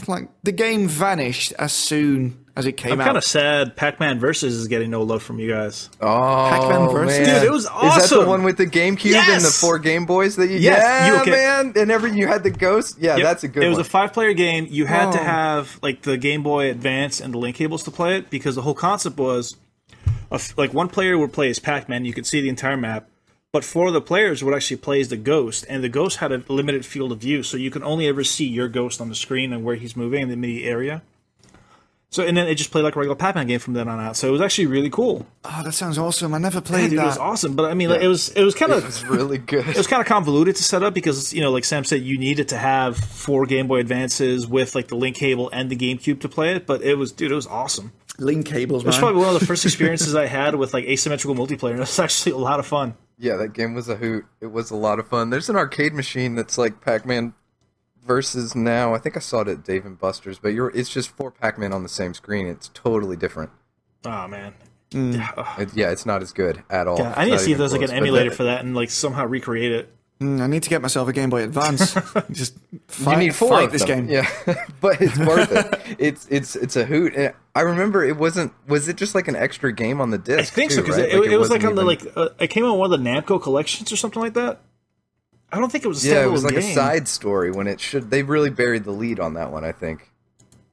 Speaker 1: like the game vanished as soon as it came
Speaker 3: I'm
Speaker 1: out.
Speaker 3: I'm kind of sad. Pac-Man Versus is getting no love from you guys.
Speaker 2: Oh,
Speaker 1: Pac-Man Versus,
Speaker 3: dude, it was awesome.
Speaker 2: Is that the one with the GameCube yes! and the four Game Boys that you? Yes. Yeah, you, okay. man. And every you had the ghost. Yeah, yep. that's a good. One.
Speaker 3: It was
Speaker 2: one.
Speaker 3: a five-player game. You had oh. to have like the Game Boy Advance and the link cables to play it because the whole concept was, like one player would play as Pac-Man. You could see the entire map but four of the players would actually play as the ghost, and the ghost had a limited field of view, so you can only ever see your ghost on the screen and where he's moving in the immediate area. So and then it just played like a regular Pac-Man game from then on out. So it was actually really cool.
Speaker 1: Oh, that sounds awesome! I never played
Speaker 3: yeah,
Speaker 1: that. It
Speaker 3: was awesome, but I mean, yeah. like, it was it was kind of
Speaker 2: really good.
Speaker 3: It was kind of convoluted to set up because you know, like Sam said, you needed to have four Game Boy Advances with like the link cable and the GameCube to play it. But it was, dude, it was awesome.
Speaker 1: Link cables.
Speaker 3: It was probably one of the first experiences I had with like asymmetrical multiplayer. It was actually a lot of fun.
Speaker 2: Yeah, that game was a hoot. It was a lot of fun. There's an arcade machine that's like Pac-Man versus now. I think I saw it at Dave and Buster's, but you're it's just four Pac-Man on the same screen. It's totally different.
Speaker 3: Oh man.
Speaker 2: Mm. It, yeah, it's not as good at all.
Speaker 3: Yeah, I need to see if there's close, like an emulator for that and like somehow recreate it.
Speaker 1: Mm, I need to get myself a Game Boy Advance. Just fight,
Speaker 2: you need four
Speaker 1: fight this game.
Speaker 2: Yeah, but it's worth it. It's it's it's a hoot. And I remember it wasn't. Was it just like an extra game on the disc? I
Speaker 3: think
Speaker 2: too,
Speaker 3: so because
Speaker 2: right?
Speaker 3: it, like it, it was like on the like uh, it came on one of the Namco collections or something like that. I don't think it was.
Speaker 2: yeah, it was like
Speaker 3: game.
Speaker 2: a side story when it should. They really buried the lead on that one. I think.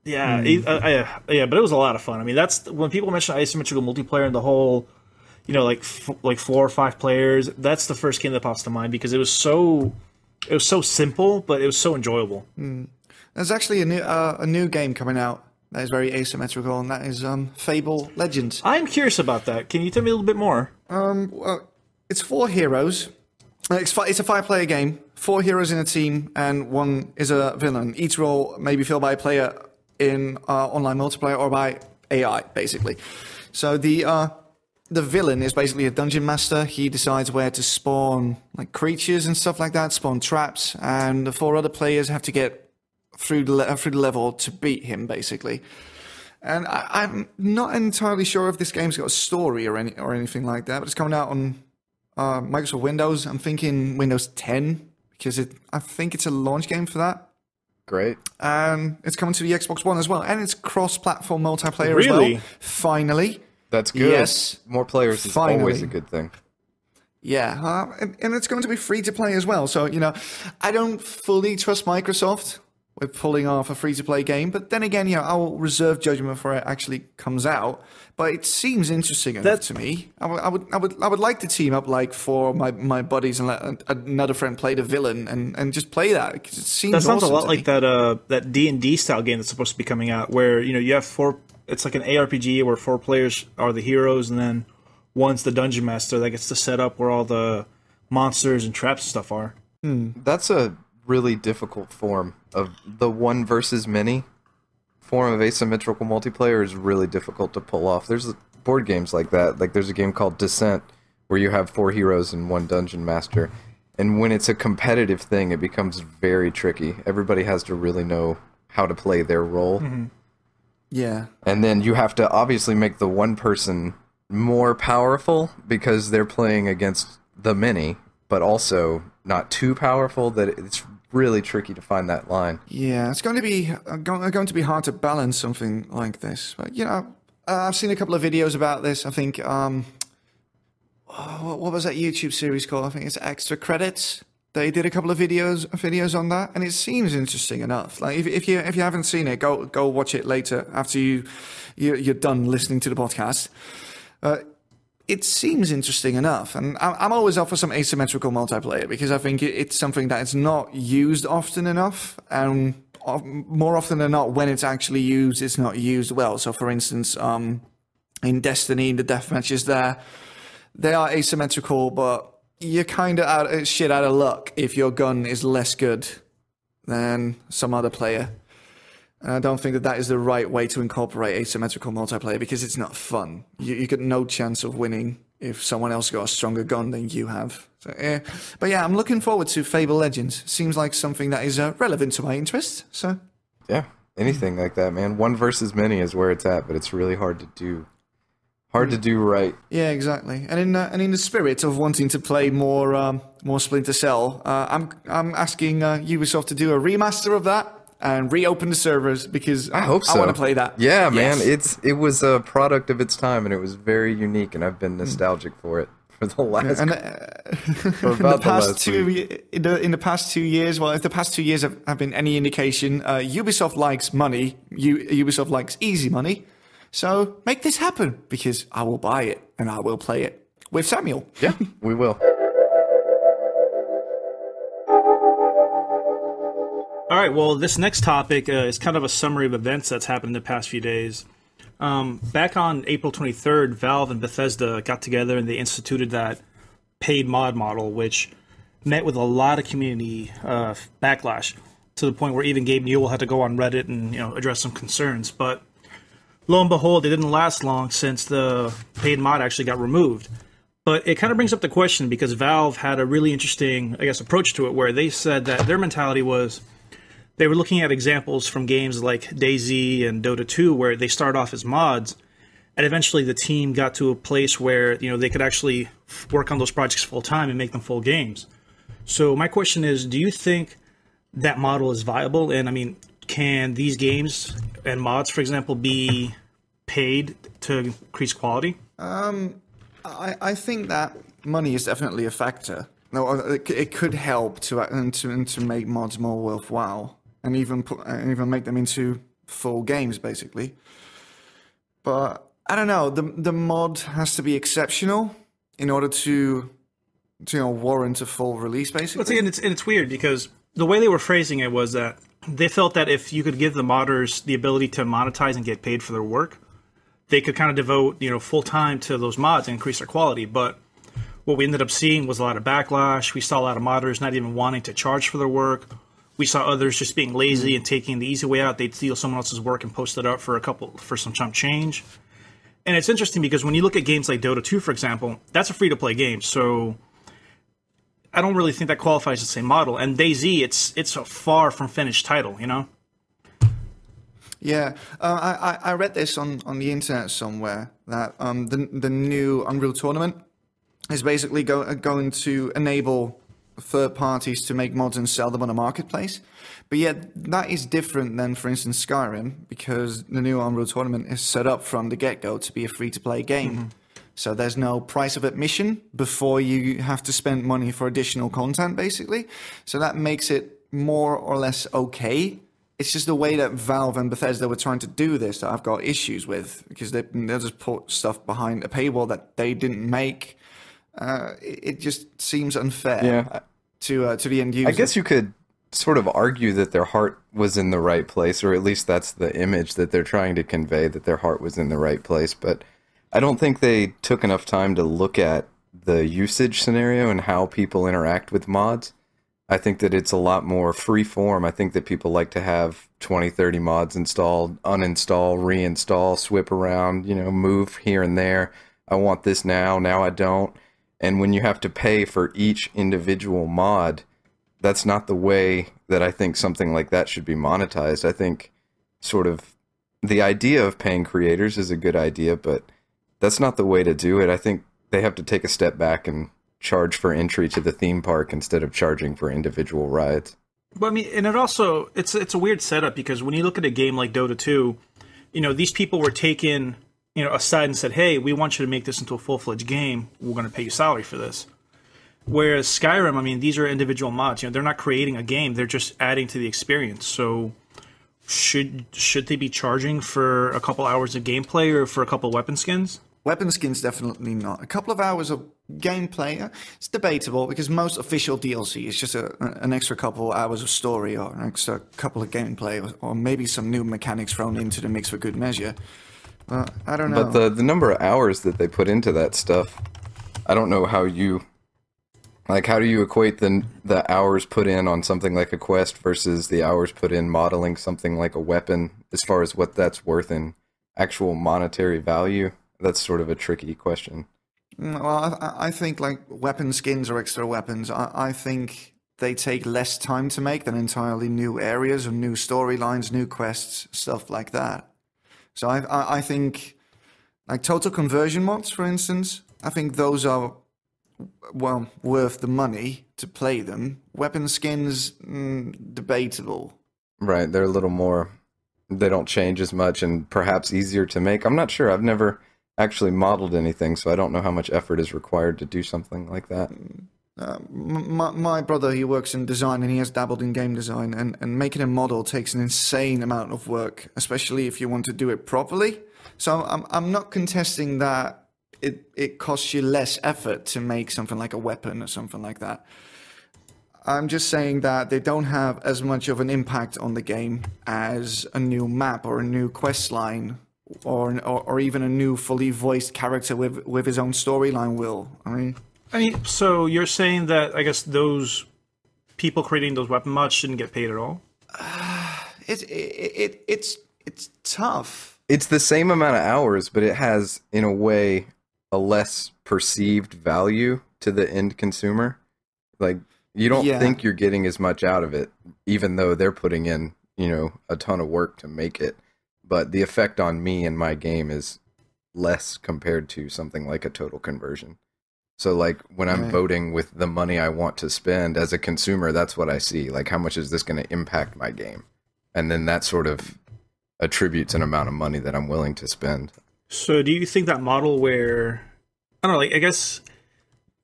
Speaker 3: Yeah, mm. uh, yeah, but it was a lot of fun. I mean, that's when people mention asymmetrical multiplayer and the whole you know, like f- like four or five players. That's the first game that pops to mind because it was so it was so simple, but it was so enjoyable.
Speaker 1: Mm. There's actually a new uh, a new game coming out that is very asymmetrical, and that is um, Fable Legends.
Speaker 3: I'm curious about that. Can you tell me a little bit more?
Speaker 1: Um, well, it's four heroes. It's, it's a five player game. Four heroes in a team, and one is a villain. Each role may be filled by a player in uh, online multiplayer or by AI basically. So the uh, the villain is basically a dungeon master. He decides where to spawn like creatures and stuff like that, spawn traps, and the four other players have to get through the through the level to beat him basically. And I, I'm not entirely sure if this game's got a story or any or anything like that, but it's coming out on uh, Microsoft Windows. I'm thinking Windows 10 because it I think it's a launch game for that.
Speaker 2: Great.
Speaker 1: And it's coming to the Xbox One as well, and it's cross-platform multiplayer as
Speaker 3: Really?
Speaker 1: well. Finally,
Speaker 2: That's good.
Speaker 1: Yes.
Speaker 2: More players is
Speaker 1: Finally.
Speaker 2: always a good thing.
Speaker 1: Yeah, uh, and, and it's going to be free to play as well. So, you know, I don't fully trust Microsoft with pulling off a free to play game, but then again, you know, I'll reserve judgment before it actually comes out. But it seems interesting enough
Speaker 3: That-
Speaker 1: to me. I would, I would, I would, like to team up like for my, my buddies and let another friend play the villain and, and just play that because it seems
Speaker 3: That sounds
Speaker 1: awesome
Speaker 3: a lot like
Speaker 1: me.
Speaker 3: that uh that D and D style game that's supposed to be coming out, where you know you have four. It's like an ARPG where four players are the heroes, and then one's the dungeon master that gets to set up where all the monsters and traps and stuff are.
Speaker 2: That's a really difficult form of the one versus many form of asymmetrical multiplayer is really difficult to pull off. There's board games like that. Like there's a game called Descent where you have four heroes and one dungeon master. And when it's a competitive thing, it becomes very tricky. Everybody has to really know how to play their role. Mm-hmm.
Speaker 1: Yeah.
Speaker 2: And then you have to obviously make the one person more powerful because they're playing against the many, but also not too powerful that it's really tricky to find that line.
Speaker 1: Yeah, it's going to be uh, go- going to be hard to balance something like this. But you know, uh, I've seen a couple of videos about this. I think um, oh, what, what was that YouTube series called? I think it's Extra Credits. They did a couple of videos videos on that, and it seems interesting enough. Like if, if you if you haven't seen it, go go watch it later after you, you you're done listening to the podcast. Uh, it seems interesting enough, and I'm always up for some asymmetrical multiplayer because I think it's something that is not used often enough, and more often than not, when it's actually used, it's not used well. So, for instance, um, in Destiny, the death matches there, they are asymmetrical, but you're kind of out shit out of luck if your gun is less good than some other player. And I don't think that that is the right way to incorporate asymmetrical multiplayer because it's not fun. You, you get no chance of winning if someone else got a stronger gun than you have. So, yeah. But yeah, I'm looking forward to Fable Legends. Seems like something that is uh, relevant to my interest. So
Speaker 2: Yeah, anything like that, man. One versus many is where it's at, but it's really hard to do. Hard to do right.
Speaker 1: yeah, exactly. And in uh, and in the spirit of wanting to play more um, more Splinter Cell, uh, I'm I'm asking uh, Ubisoft to do a remaster of that and reopen the servers because
Speaker 2: I hope so.
Speaker 1: I want to play that.
Speaker 2: Yeah, man. It's it was a product of its time, and it was very unique, and I've been nostalgic for it for the last.
Speaker 1: And uh,
Speaker 2: for
Speaker 1: in the
Speaker 2: about the last
Speaker 1: two
Speaker 2: week.
Speaker 1: in the in the past two years, well, if the past two years have, have been any indication, uh, Ubisoft likes money. U, Ubisoft likes easy money. So make this happen because I will buy it and I will play it with Samuel.
Speaker 2: Yeah, we will.
Speaker 3: All right. Well, this next topic uh, is kind of a summary of events that's happened in the past few days. Um, back on April 23rd, Valve and Bethesda got together and they instituted that paid mod model, which met with a lot of community uh, backlash to the point where even Gabe Newell had to go on Reddit and you know address some concerns. But lo and behold, it didn't last long since the paid mod actually got removed. But it kind of brings up the question because Valve had a really interesting, I guess, approach to it where they said that their mentality was they were looking at examples from games like DayZ and Dota 2 where they start off as mods and eventually the team got to a place where you know they could actually work on those projects full time and make them full games. So my question is, do you think that model is viable? And I mean, can these games and mods, for example, be paid to increase quality?
Speaker 1: Um, I, I think that money is definitely a factor. No, uh, it, it could help to uh, to to make mods more worthwhile, and even put, and even make them into full games, basically. But I don't know. The the mod has to be exceptional in order to, to you know, warrant a full release, basically.
Speaker 3: But see, and it's and it's weird because the way they were phrasing it was that they felt that if you could give the modders the ability to monetize and get paid for their work, they could kind of devote you know full time to those mods and increase their quality. But what we ended up seeing was a lot of backlash. We saw a lot of modders not even wanting to charge for their work, We saw others just being lazy and taking the easy way out. They'd steal someone else's work and post it up for a couple for some chump change. And it's interesting because when you look at games like Dota 2, for example, that's a free to play game. So I don't really think that qualifies the same model. And DayZ, it's it's a far from finished title, you know.
Speaker 1: Yeah, uh, I, I read this on, on the internet somewhere that um, the the new Unreal Tournament is basically go, going to enable third parties to make mods and sell them on a marketplace. But yet that is different than, for instance, Skyrim, because the new Unreal Tournament is set up from the get go to be a free to play game. Mm-hmm. So there's no price of admission before you have to spend money for additional content, basically. So that makes it more or less okay. It's just the way that Valve and Bethesda were trying to do this that I've got issues with because they, they'll just put stuff behind a paywall that they didn't make. Uh, it, just seems unfair
Speaker 2: yeah.
Speaker 1: to uh, to the end user.
Speaker 2: I guess you could sort of argue that their heart was in the right place, or at least that's the image that they're trying to convey that their heart was in the right place. But I don't think they took enough time to look at the usage scenario and how people interact with mods. I think that it's a lot more free form. I think that people like to have 20, 30 mods installed, uninstall, reinstall, swip around, you know, move here and there. I want this now, now I don't. And when you have to pay for each individual mod, that's not the way that I think something like that should be monetized. I think sort of the idea of paying creators is a good idea, but that's not the way to do it. I think they have to take a step back and charge for entry to the theme park instead of charging for individual rides.
Speaker 3: But I mean, and it also it's it's a weird setup because when you look at a game like Dota 2, you know these people were taken you know aside and said, "Hey, we want you to make this into a full fledged game. We're going to pay you salary for this." Whereas Skyrim, I mean, these are individual mods. You know, they're not creating a game; they're just adding to the experience. So, should should they be charging for a couple hours of gameplay or for a couple weapon skins?
Speaker 1: Weapon skins definitely not. A couple of hours of gameplay, it's debatable because most official DLC is just a, an extra couple hours of story or an extra couple of gameplay or, or, maybe some new mechanics thrown into the mix for good measure. Uh, I don't know.
Speaker 2: But the, the number of hours that they put into that stuff, I don't know how you like how do you equate the the hours put in on something like a quest versus the hours put in modeling something like a weapon as far as what that's worth in actual monetary value? that's sort of a tricky question.
Speaker 1: Mm, well, I, I think like weapon skins or extra weapons, I, I think they take less time to make than entirely new areas or new storylines, new quests, stuff like that. So I, I, I think like total conversion mods, for instance, I think those are well worth the money to play them. Weapon skins, mm, debatable.
Speaker 2: Right, they're a little more. They don't change as much and perhaps easier to make. I'm not sure. I've never actually modeled anything, so I don't know how much effort is required to do something like that.
Speaker 1: Uh, my, my brother, he works in design and he has dabbled in game design, and, and making a model takes an insane amount of work, especially if you want to do it properly. So I'm, I'm not contesting that it, it costs you less effort to make something like a weapon or something like that. I'm just saying that they don't have as much of an impact on the game as a new map or a new quest line or, or, or even a new fully voiced character with with his own storyline will. I mean,
Speaker 3: I mean, so you're saying that I guess those people creating those weapon mods shouldn't get paid at all?
Speaker 1: Uh, it, it, it it's it's tough.
Speaker 2: It's the same amount of hours, but it has in a way a less perceived value to the end consumer. Like you don't yeah. think you're getting as much out of it, even though they're putting in, you know, a ton of work to make it but the effect on me and my game is less compared to something like a total conversion. So like when I'm right. voting with the money I want to spend as a consumer, that's what I see. Like how much is this going to impact my game? And then that sort of attributes an amount of money that I'm willing to spend.
Speaker 3: So do you think that model where I don't know, like I guess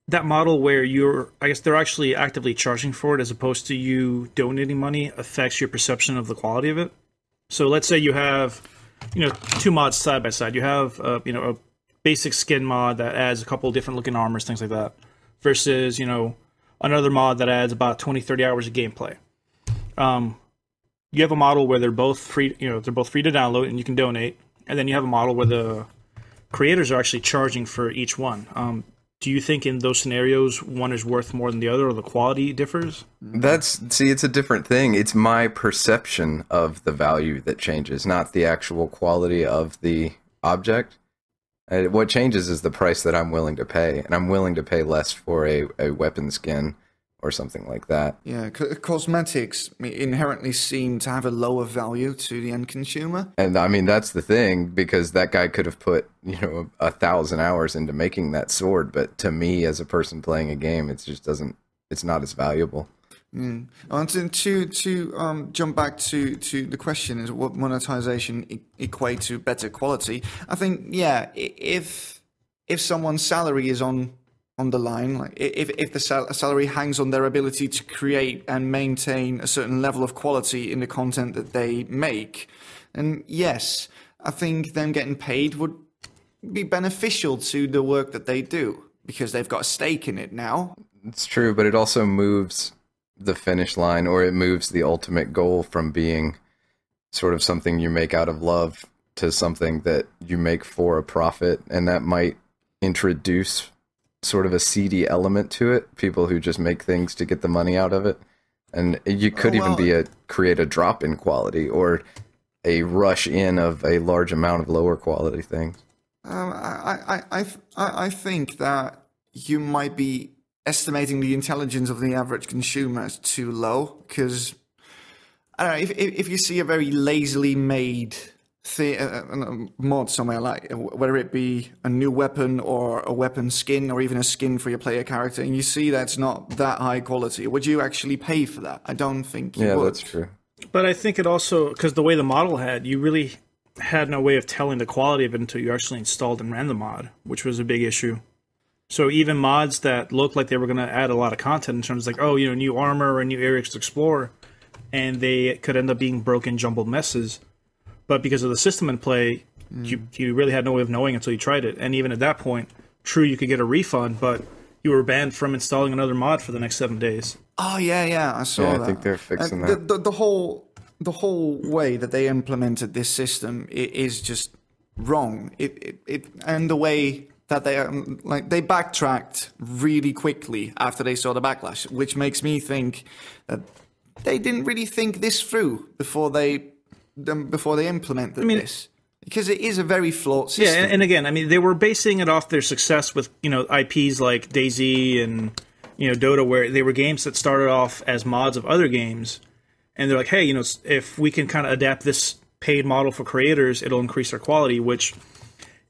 Speaker 3: that model where you're I guess they're actually actively charging for it as opposed to you donating money affects your perception of the quality of it? So let's say you have, you know, two mods side by side. You have, uh, you know, a basic skin mod that adds a couple different looking armors, things like that, versus, you know, another mod that adds about 20, 30 hours of gameplay. Um, you have a model where they're both free, you know, they're both free to download and you can donate. And then you have a model where the creators are actually charging for each one. Um, do you think in those scenarios one is worth more than the other or the quality differs?
Speaker 2: That's see, it's a different thing. It's my perception of the value that changes, not the actual quality of the object. Uh, what changes is the price that I'm willing to pay, and I'm willing to pay less for a, a weapon skin or something like that.
Speaker 1: Yeah, c- cosmetics inherently seem to have a lower value to the end consumer.
Speaker 2: And I mean that's the thing because that guy could have put you know a thousand hours into making that sword, but to me as a person playing a game, it just doesn't. It's not as valuable.
Speaker 1: Mm. And to to, to um, jump back to, to the question is what monetization e- equate to better quality? I think yeah, if if someone's salary is on on the line. Like if if the sal- salary hangs on their ability to create and maintain a certain level of quality in the content that they make, and yes, I think them getting paid would be beneficial to the work that they do because they've got a stake in it now.
Speaker 2: It's true, but it also moves the finish line or it moves the ultimate goal from being sort of something you make out of love to something that you make for a profit and that might introduce sort of a seedy element to it. People who just make things to get the money out of it, and you could
Speaker 1: Oh, well-
Speaker 2: even be a create a drop in quality or a rush in of a large amount of lower quality things.
Speaker 1: Um, I, I, I, I I think that you might be estimating the intelligence of the average consumer is too low because I don't know if, if if you see a very lazily made thi- uh, uh, mod somewhere like whether it be a new weapon or a weapon skin or even a skin for your player character and you see that's not that high quality would you actually pay for that i don't think you
Speaker 2: Yeah,
Speaker 1: would.
Speaker 2: that's true.
Speaker 3: But I think it also because the way the model had, you really had no way of telling the quality of it until you actually installed and ran the mod, which was a big issue. So even mods that looked like they were going to add a lot of content in terms of like, oh, you know, new armor or new areas to explore, and they could end up being broken, jumbled messes. But because of the system in play, mm. you you really had no way of knowing until you tried it. And even at that point, true, you could get a refund, but you were banned from installing another mod for the next seven days.
Speaker 1: Oh yeah, yeah, I saw
Speaker 2: Yeah, I think they're fixing
Speaker 1: And
Speaker 2: that.
Speaker 1: The, the, the whole the whole way that they implemented this system is just wrong. It, it, it and the way that they um, like they backtracked really quickly after they saw the backlash, which makes me think that they didn't really think this through before they them before they implemented
Speaker 3: mean-
Speaker 1: this. Because it is a very flawed
Speaker 3: Yeah,
Speaker 1: system.
Speaker 3: and, and again, I mean, they were basing it off their success with you know IPs like DayZ and you know Dota, where they were games that started off as mods of other games, and they're like, hey, you know, if we can kind of adapt this paid model for creators, it'll increase their quality, which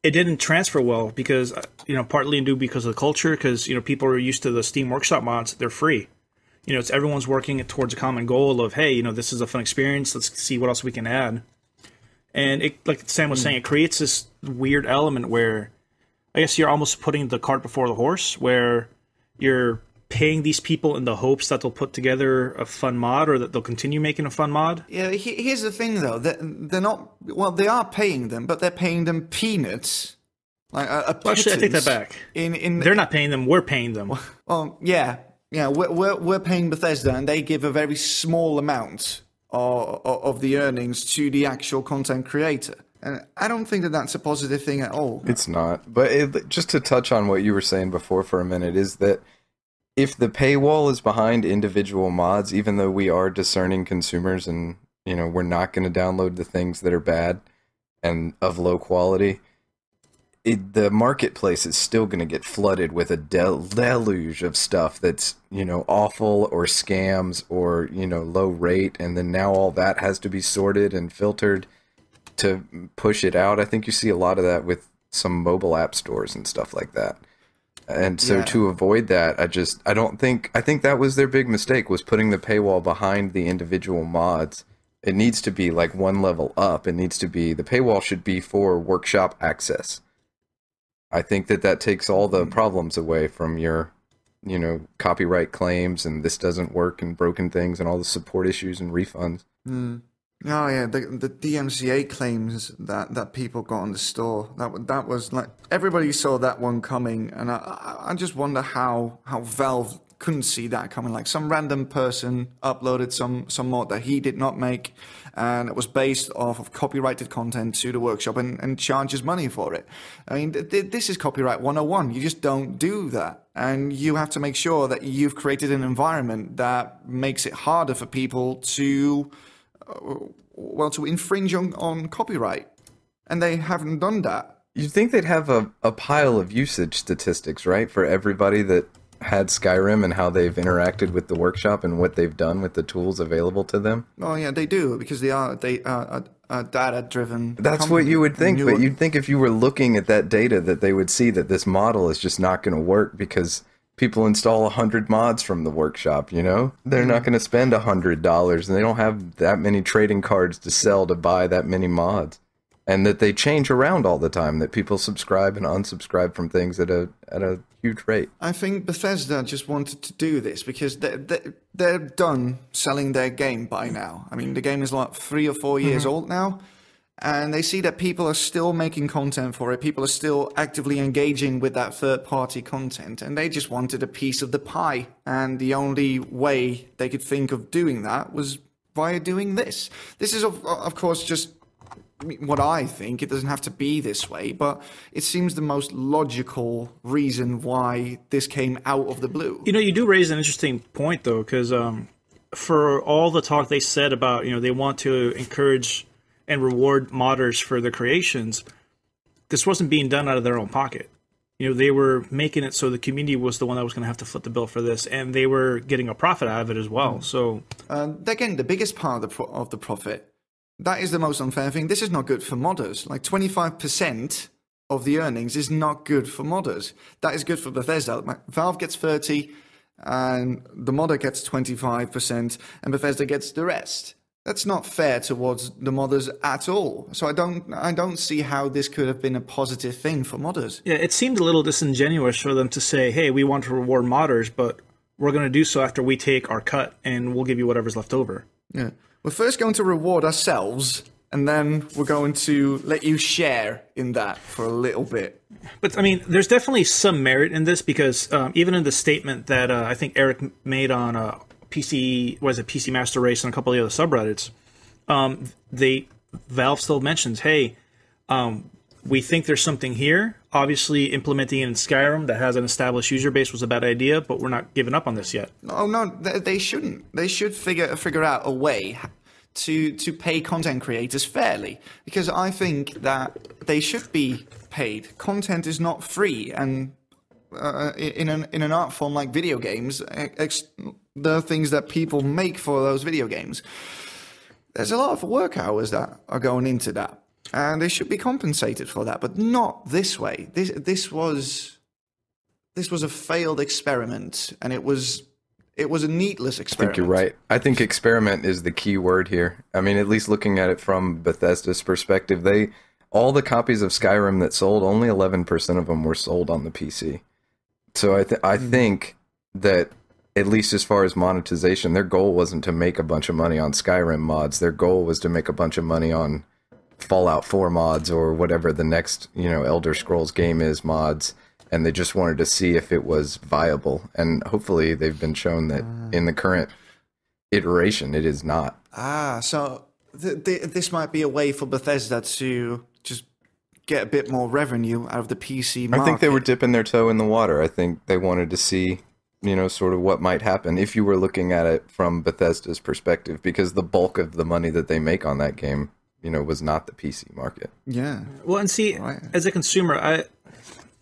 Speaker 3: it didn't transfer well because uh, you know partly and due because of the culture, because you know people are used to the Steam Workshop mods, they're free. You know, it's everyone's working towards a common goal of, hey, you know, this is a fun experience. Let's see what else we can add and it like Sam was saying, it creates this weird element where I guess you're almost putting the cart before the horse, where you're paying these people in the hopes that they'll put together a fun mod or that they'll continue making a fun mod.
Speaker 1: Yeah, he- here's the thing though. They're, they're not. Well, they are paying them, but they're paying them peanuts. Like a, a
Speaker 3: Well, actually, I take that back.
Speaker 1: In in
Speaker 3: They're not paying them; we're paying them.
Speaker 1: Well, yeah, yeah. We're, we're we're paying Bethesda, and they give a very small amount of, of the earnings to the actual content creator. And I don't think that that's a positive thing at all.
Speaker 2: It's not. But it, just to touch on what you were saying before for a minute is that if the paywall is behind individual mods, even though we are discerning consumers and you know we're not going to download the things that are bad and of low quality, it, the marketplace is still going to get flooded with a del- deluge of stuff that's you know awful or scams or you know low rate, and then now all that has to be sorted and filtered to push it out. I think you see a lot of that with some mobile app stores and stuff like that. And so
Speaker 1: Yeah.
Speaker 2: to avoid that, I just I don't think I think that was their big mistake was putting the paywall behind the individual mods. It needs to be like one level up. It needs to be the paywall should be for workshop access. I think that that takes all the mm. problems away from your you know copyright claims and this doesn't work and broken things and all the support issues and refunds. Mm.
Speaker 1: Oh yeah, the the DMCA claims that, that people got on the store that that was like everybody saw that one coming, and I I- just wonder how how Valve couldn't see that coming. Like some random person uploaded some some mod that he did not make, and it was based off of copyrighted content to the workshop and, and charges money for it. I mean, th- th- this is copyright 101. You just don't do that. And you have to make sure that you've created an environment that makes it harder for people to, Uh, well, to infringe on, on copyright. And they haven't done that.
Speaker 2: You'd think they'd have a, a pile of usage statistics, right, for everybody that had Skyrim and how they've interacted with the workshop and what they've done with the tools available to them.
Speaker 1: Oh yeah, they do because they are they are a, a data driven.
Speaker 2: That's what you would think, but you'd think if you were looking at that data that they would see that this model is just not going to work because people install a hundred mods from the workshop. You know, they're not going to spend a hundred dollars, and they don't have that many trading cards to sell to buy that many mods. And that they change around all the time that people subscribe and unsubscribe from things at a at a huge rate.
Speaker 1: I think bethesda just wanted to do this because they're, they're, they're done selling their game by now. I mean the game is like three or four years mm-hmm. old now and they see that people are still making content for it. People are still actively engaging with that third party content. And they just wanted a piece of the pie. And the only way they could think of doing that was via doing this. This is of, of course just what I think. It doesn't have to be this way, but it seems the most logical reason why this came out of the blue.
Speaker 3: You know, you do raise an interesting point, though, because um, for all the talk they said about, you know, they want to encourage and reward modders for their creations, this wasn't being done out of their own pocket. You know, they were making it so the community was the one that was going to have to foot the bill for this, and they were getting a profit out of it as well. Mm. So,
Speaker 1: uh, they're the biggest part of the, pro- of the profit that is the most unfair thing. This is not good for modders. Like 25% of the earnings is not good for modders. That is good for Bethesda. Valve gets 30 and the modder gets 25% and Bethesda gets the rest. That's not fair towards the modders at all. So I don't I don't see how this could have been a positive thing for modders.
Speaker 3: Yeah, it seemed a little disingenuous for them to say, "Hey, we want to reward modders, but we're going to do so after we take our cut and we'll give you whatever's left over."
Speaker 1: Yeah. We're first going to reward ourselves, and then we're going to let you share in that for a little bit.
Speaker 3: But I mean, there's definitely some merit in this because um, even in the statement that uh, I think Eric made on uh, PC, was it PC Master Race and a couple of the other subreddits, um, they Valve still mentions, hey, um, we think there's something here. Obviously, implementing it in Skyrim that has an established user base was a bad idea, but we're not giving up on this yet.
Speaker 1: Oh no, they shouldn't. They should figure figure out a way to to pay content creators fairly because I think that they should be paid. Content is not free, and uh, in an in an art form like video games, ex- the things that people make for those video games, there's a lot of work hours that are going into that and they should be compensated for that, but not this way. This this was this was a failed experiment, and it was it was a needless experiment.
Speaker 2: I think you're right. I think experiment is the key word here. I mean, at least looking at it from Bethesda's perspective, they all the copies of Skyrim that sold, only 11% of them were sold on the PC. So I th- I mm. think that at least as far as monetization, their goal wasn't to make a bunch of money on Skyrim mods. Their goal was to make a bunch of money on Fallout 4 mods or whatever the next, you know, Elder Scrolls game is mods and they just wanted to see if it was viable and hopefully they've been shown that uh, in the current iteration it is not.
Speaker 1: Ah, so th- th- this might be a way for Bethesda to get a bit more revenue out of the PC market.
Speaker 2: I think they were dipping their toe in the water. I think they wanted to see you know, sort of what might happen if you were looking at it from Bethesda's perspective, because the bulk of the money that they make on that game you know was not the PC market.
Speaker 1: Yeah.
Speaker 3: Well, and see, right. as a consumer, I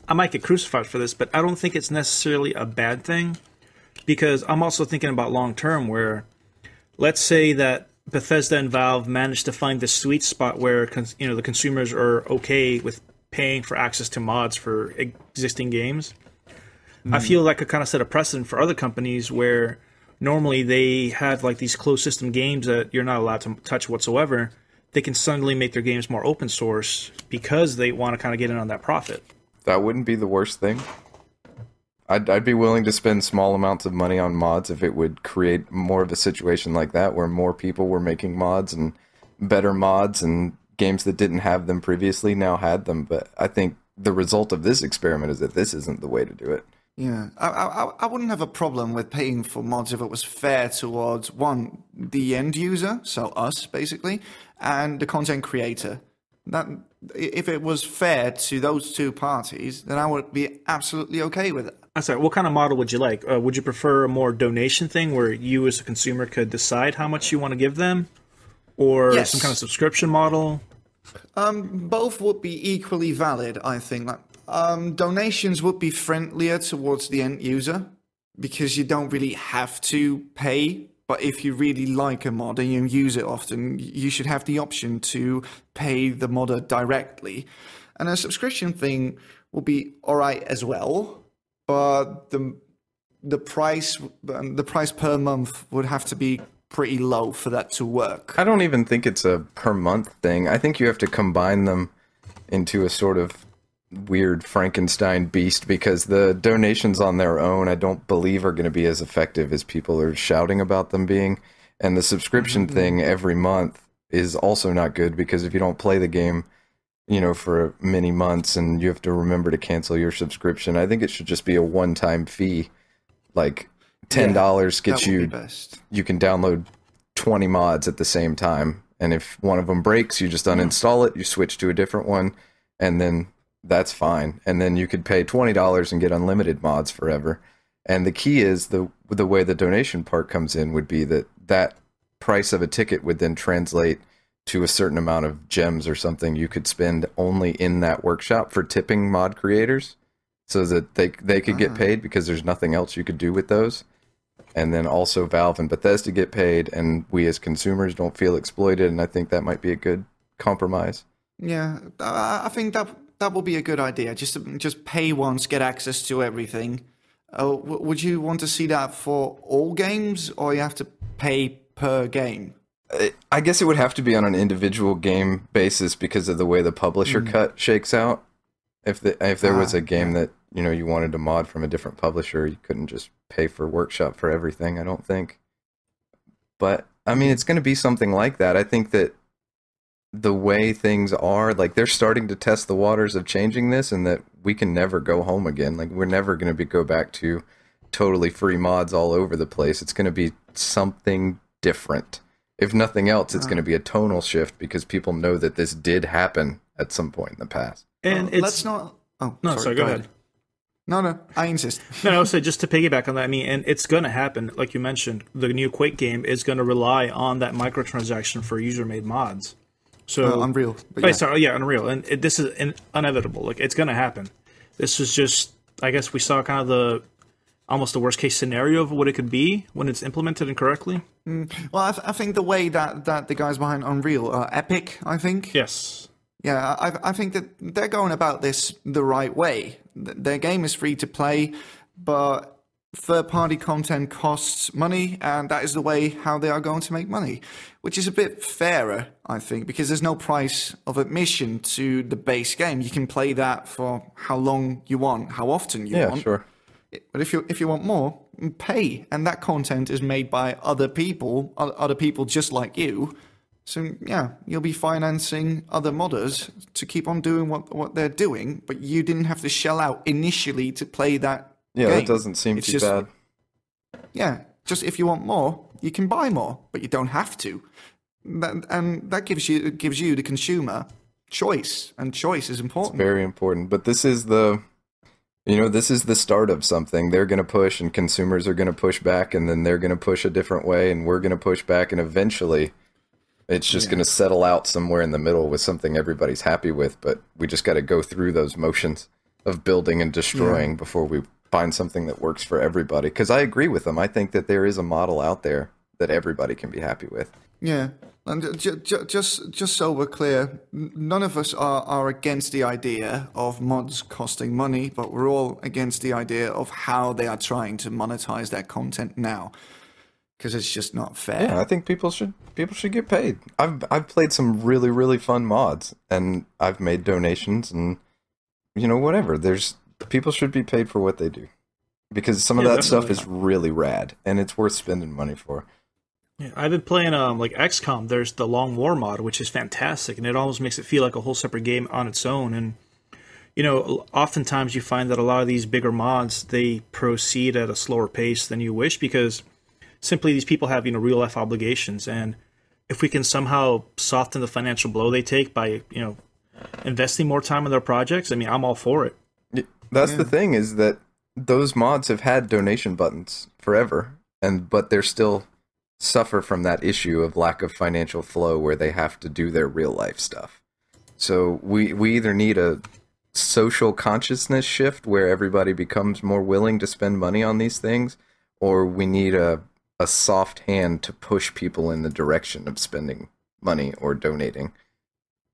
Speaker 3: I might get crucified for this, but I don't think it's necessarily a bad thing because I'm also thinking about long term where let's say that Bethesda and Valve managed to find the sweet spot where you know the consumers are okay with paying for access to mods for existing games. Mm. I feel like it kind of set a precedent for other companies where normally they have like these closed system games that you're not allowed to touch whatsoever they can suddenly make their games more open source because they want to kind of get in on that profit.
Speaker 2: That wouldn't be the worst thing. I'd, I'd be willing to spend small amounts of money on mods if it would create more of a situation like that where more people were making mods and better mods and games that didn't have them previously now had them. But I think the result of this experiment is that this isn't the way to do it.
Speaker 1: Yeah, I, I, I wouldn't have a problem with paying for mods if it was fair towards one, the end user, so us basically, and the content creator. That if it was fair to those two parties, then I would be absolutely okay with it.
Speaker 3: I'm sorry. What kind of model would you like? Uh, would you prefer a more donation thing where you, as a consumer, could decide how much you want to give them, or
Speaker 1: Yes.
Speaker 3: some kind of subscription model?
Speaker 1: both would be equally valid, I think. Like, um, donations would be friendlier towards the end user because you don't really have to pay. But if you really like a mod and you use it often, you should have the option to pay the modder directly. And a subscription thing will be all right as well, but the the price the price per month would have to be pretty low for that to work.
Speaker 2: I don't even think it's a per month thing. I think you have to combine them into a sort of weird Frankenstein beast because the donations on their own, I don't believe, are going to be as effective as people are shouting about them being. And the subscription mm-hmm. thing every month is also not good because if you don't play the game, you know, for many months and you have to remember to cancel your subscription, I think it should just be a one time fee. Like $10
Speaker 1: That
Speaker 2: gets you you can download 20 mods at the same time and if one of them breaks you just uninstall it you switch to a different one and then that's fine. And then you could pay $20 and get unlimited mods forever. And the key is the the way the donation part comes in would be that that price of a ticket would then translate to a certain amount of gems or something you could spend only in that workshop for tipping mod creators so that they they could get paid because there's nothing else you could do with those and then also Valve and Bethesda get paid, and we as consumers don't feel exploited. And I think that might be a good compromise.
Speaker 1: Yeah, I think that that will be a good idea. Just just pay once, get access to everything. Uh, w- would you want to see that for all games, or you have to pay per game?
Speaker 2: I- guess it would have to be on an individual game basis because of the way the publisher cut shakes out. If the if there was
Speaker 1: Ah,
Speaker 2: a game that you know you wanted to mod from a different publisher, you couldn't just pay for workshop for everything. I don't think. But I mean, it's going to be something like that. I think that the way things are, like they're starting to test the waters of changing this, and that we can never go home again. Like we're never going to be go back to totally free mods all over the place. It's going to be something different. If nothing else, it's going to be a tonal shift because people know that this did happen at some point in the past.
Speaker 3: And
Speaker 1: Uh,
Speaker 3: it's
Speaker 1: let's not. Oh,
Speaker 3: no, sorry. go ahead.
Speaker 1: No, no, I insist.
Speaker 3: No, I would say just to piggyback on that. I mean, and it's going to happen, like you mentioned. The new Quake game is going to rely on that microtransaction for user-made mods. So
Speaker 1: Uh, Unreal. But
Speaker 3: Wait,
Speaker 1: yeah.
Speaker 3: sorry, yeah, Unreal, and it, this is in, inevitable. Like it's going to happen. This is just, I guess, we saw kind of the almost the worst case scenario of what it could be when it's implemented incorrectly.
Speaker 1: Well, I, th- I think the way that, that the guys behind Unreal, uh, Epic, I think,
Speaker 3: Yes.
Speaker 1: Yeah, I, I think that they're going about this the right way. Their game is free to play, but third party content costs money, and that is the way how they are going to make money, which is a bit fairer, I think, because there's no price of admission to the base game. You can play that for how long you want, how often you
Speaker 2: Yeah,
Speaker 1: want.
Speaker 2: sure.
Speaker 1: But if you if you want more, pay, and that content is made by other people, other people just like you. So yeah, you'll be financing other modders to keep on doing what what they're doing, but you didn't have to shell out initially to play that.
Speaker 2: Yeah,
Speaker 1: game.
Speaker 2: that doesn't seem
Speaker 1: It's
Speaker 2: too
Speaker 1: just-
Speaker 2: bad.
Speaker 1: Yeah, just if you want more, you can buy more, but you don't have to. That, and that gives you gives you the consumer choice, and choice is important.
Speaker 2: Very important. But this is the, you know, this is the start of something. They're going to push, and consumers are going to push back, and then they're going to push a different way, and we're going to push back, and eventually, it's just going to settle out somewhere in the middle with something everybody's happy with. But we just got to go through those motions of building and destroying before we find something that works for everybody. Because I agree with them. I think that there is a model out there that everybody can be happy with.
Speaker 1: Yeah, and ju- ju- just just so we're clear, none of us are, are against the idea of mods costing money, but we're all against the idea of how they are trying to monetize their content now, because it's just not fair.
Speaker 2: Yeah, I think people should people should get paid. I've I've played some really really fun mods, and I've made donations, and you know whatever. There's people should be paid for what they do, because some of
Speaker 3: Yeah,
Speaker 2: that stuff is really rad, and it's worth spending money for.
Speaker 3: Yeah, I've been playing um like XCOM. There's the Long War mod, which is fantastic, and it almost makes it feel like a whole separate game on its own. And you know, oftentimes you find that a lot of these bigger mods they proceed at a slower pace than you wish because simply these people have you know real life obligations, and if we can somehow soften the financial blow they take by you know investing more time in their projects, I mean, I'm all for it.
Speaker 2: That's the thing is that those mods have had donation buttons forever, and but they're still suffer from that issue of lack of financial flow where they have to do their real life stuff. So we we either need a social consciousness shift where everybody becomes more willing to spend money on these things, or we need a a soft hand to push people in the direction of spending money or donating.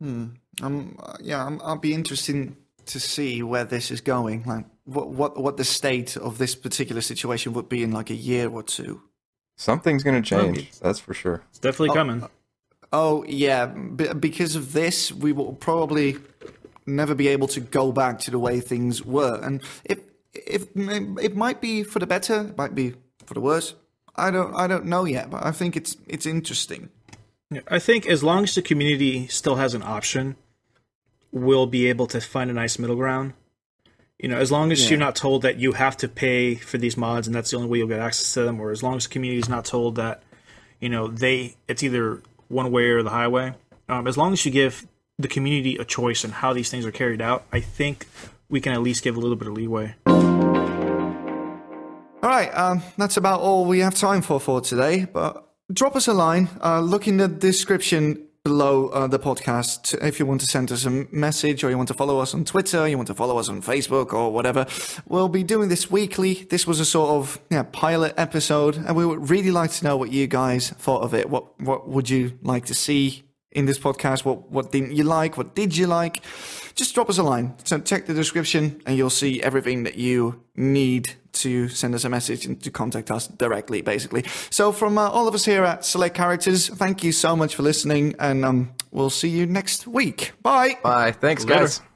Speaker 1: Hmm. Um, yeah, I'm, I'll be interested to see where this is going. Like, what, what, what the state of this particular situation would be in like a year or two.
Speaker 2: Something's going to change, that's for sure.
Speaker 3: It's definitely oh. coming.
Speaker 1: Oh yeah, b- because of this, we will probably never be able to go back to the way things were, and if if it might be for the better, it might be for the worse. I don't I don't know yet, but I think it's it's interesting.
Speaker 3: I think as long as the community still has an option, we'll be able to find a nice middle ground. You know, as long as
Speaker 1: Yeah.
Speaker 3: you're not told that you have to pay for these mods and that's the only way you'll get access to them, or as long as the community is not told that, you know, they it's either one way or the highway. Um, as long as you give the community a choice in how these things are carried out, I think we can at least give a little bit of leeway.
Speaker 1: All right, um, that's about all we have time for for today. But drop us a line. Uh, look in the description below uh, the podcast if you want to send us a message or you want to follow us on Twitter, you want to follow us on Facebook or whatever. We'll be doing this weekly. This was a sort of yeah, pilot episode, and we would really like to know what you guys thought of it. What what would you like to see in this podcast? What what didn't you like? What did you like? Just drop us a line. So check the description, and you'll see everything that you need to send us a message and to contact us directly, basically. So from uh, all of us here at Select Characters, thank you so much for listening, and um, we'll see you next week. Bye.
Speaker 2: Bye. Thanks,
Speaker 3: Later.
Speaker 2: guys.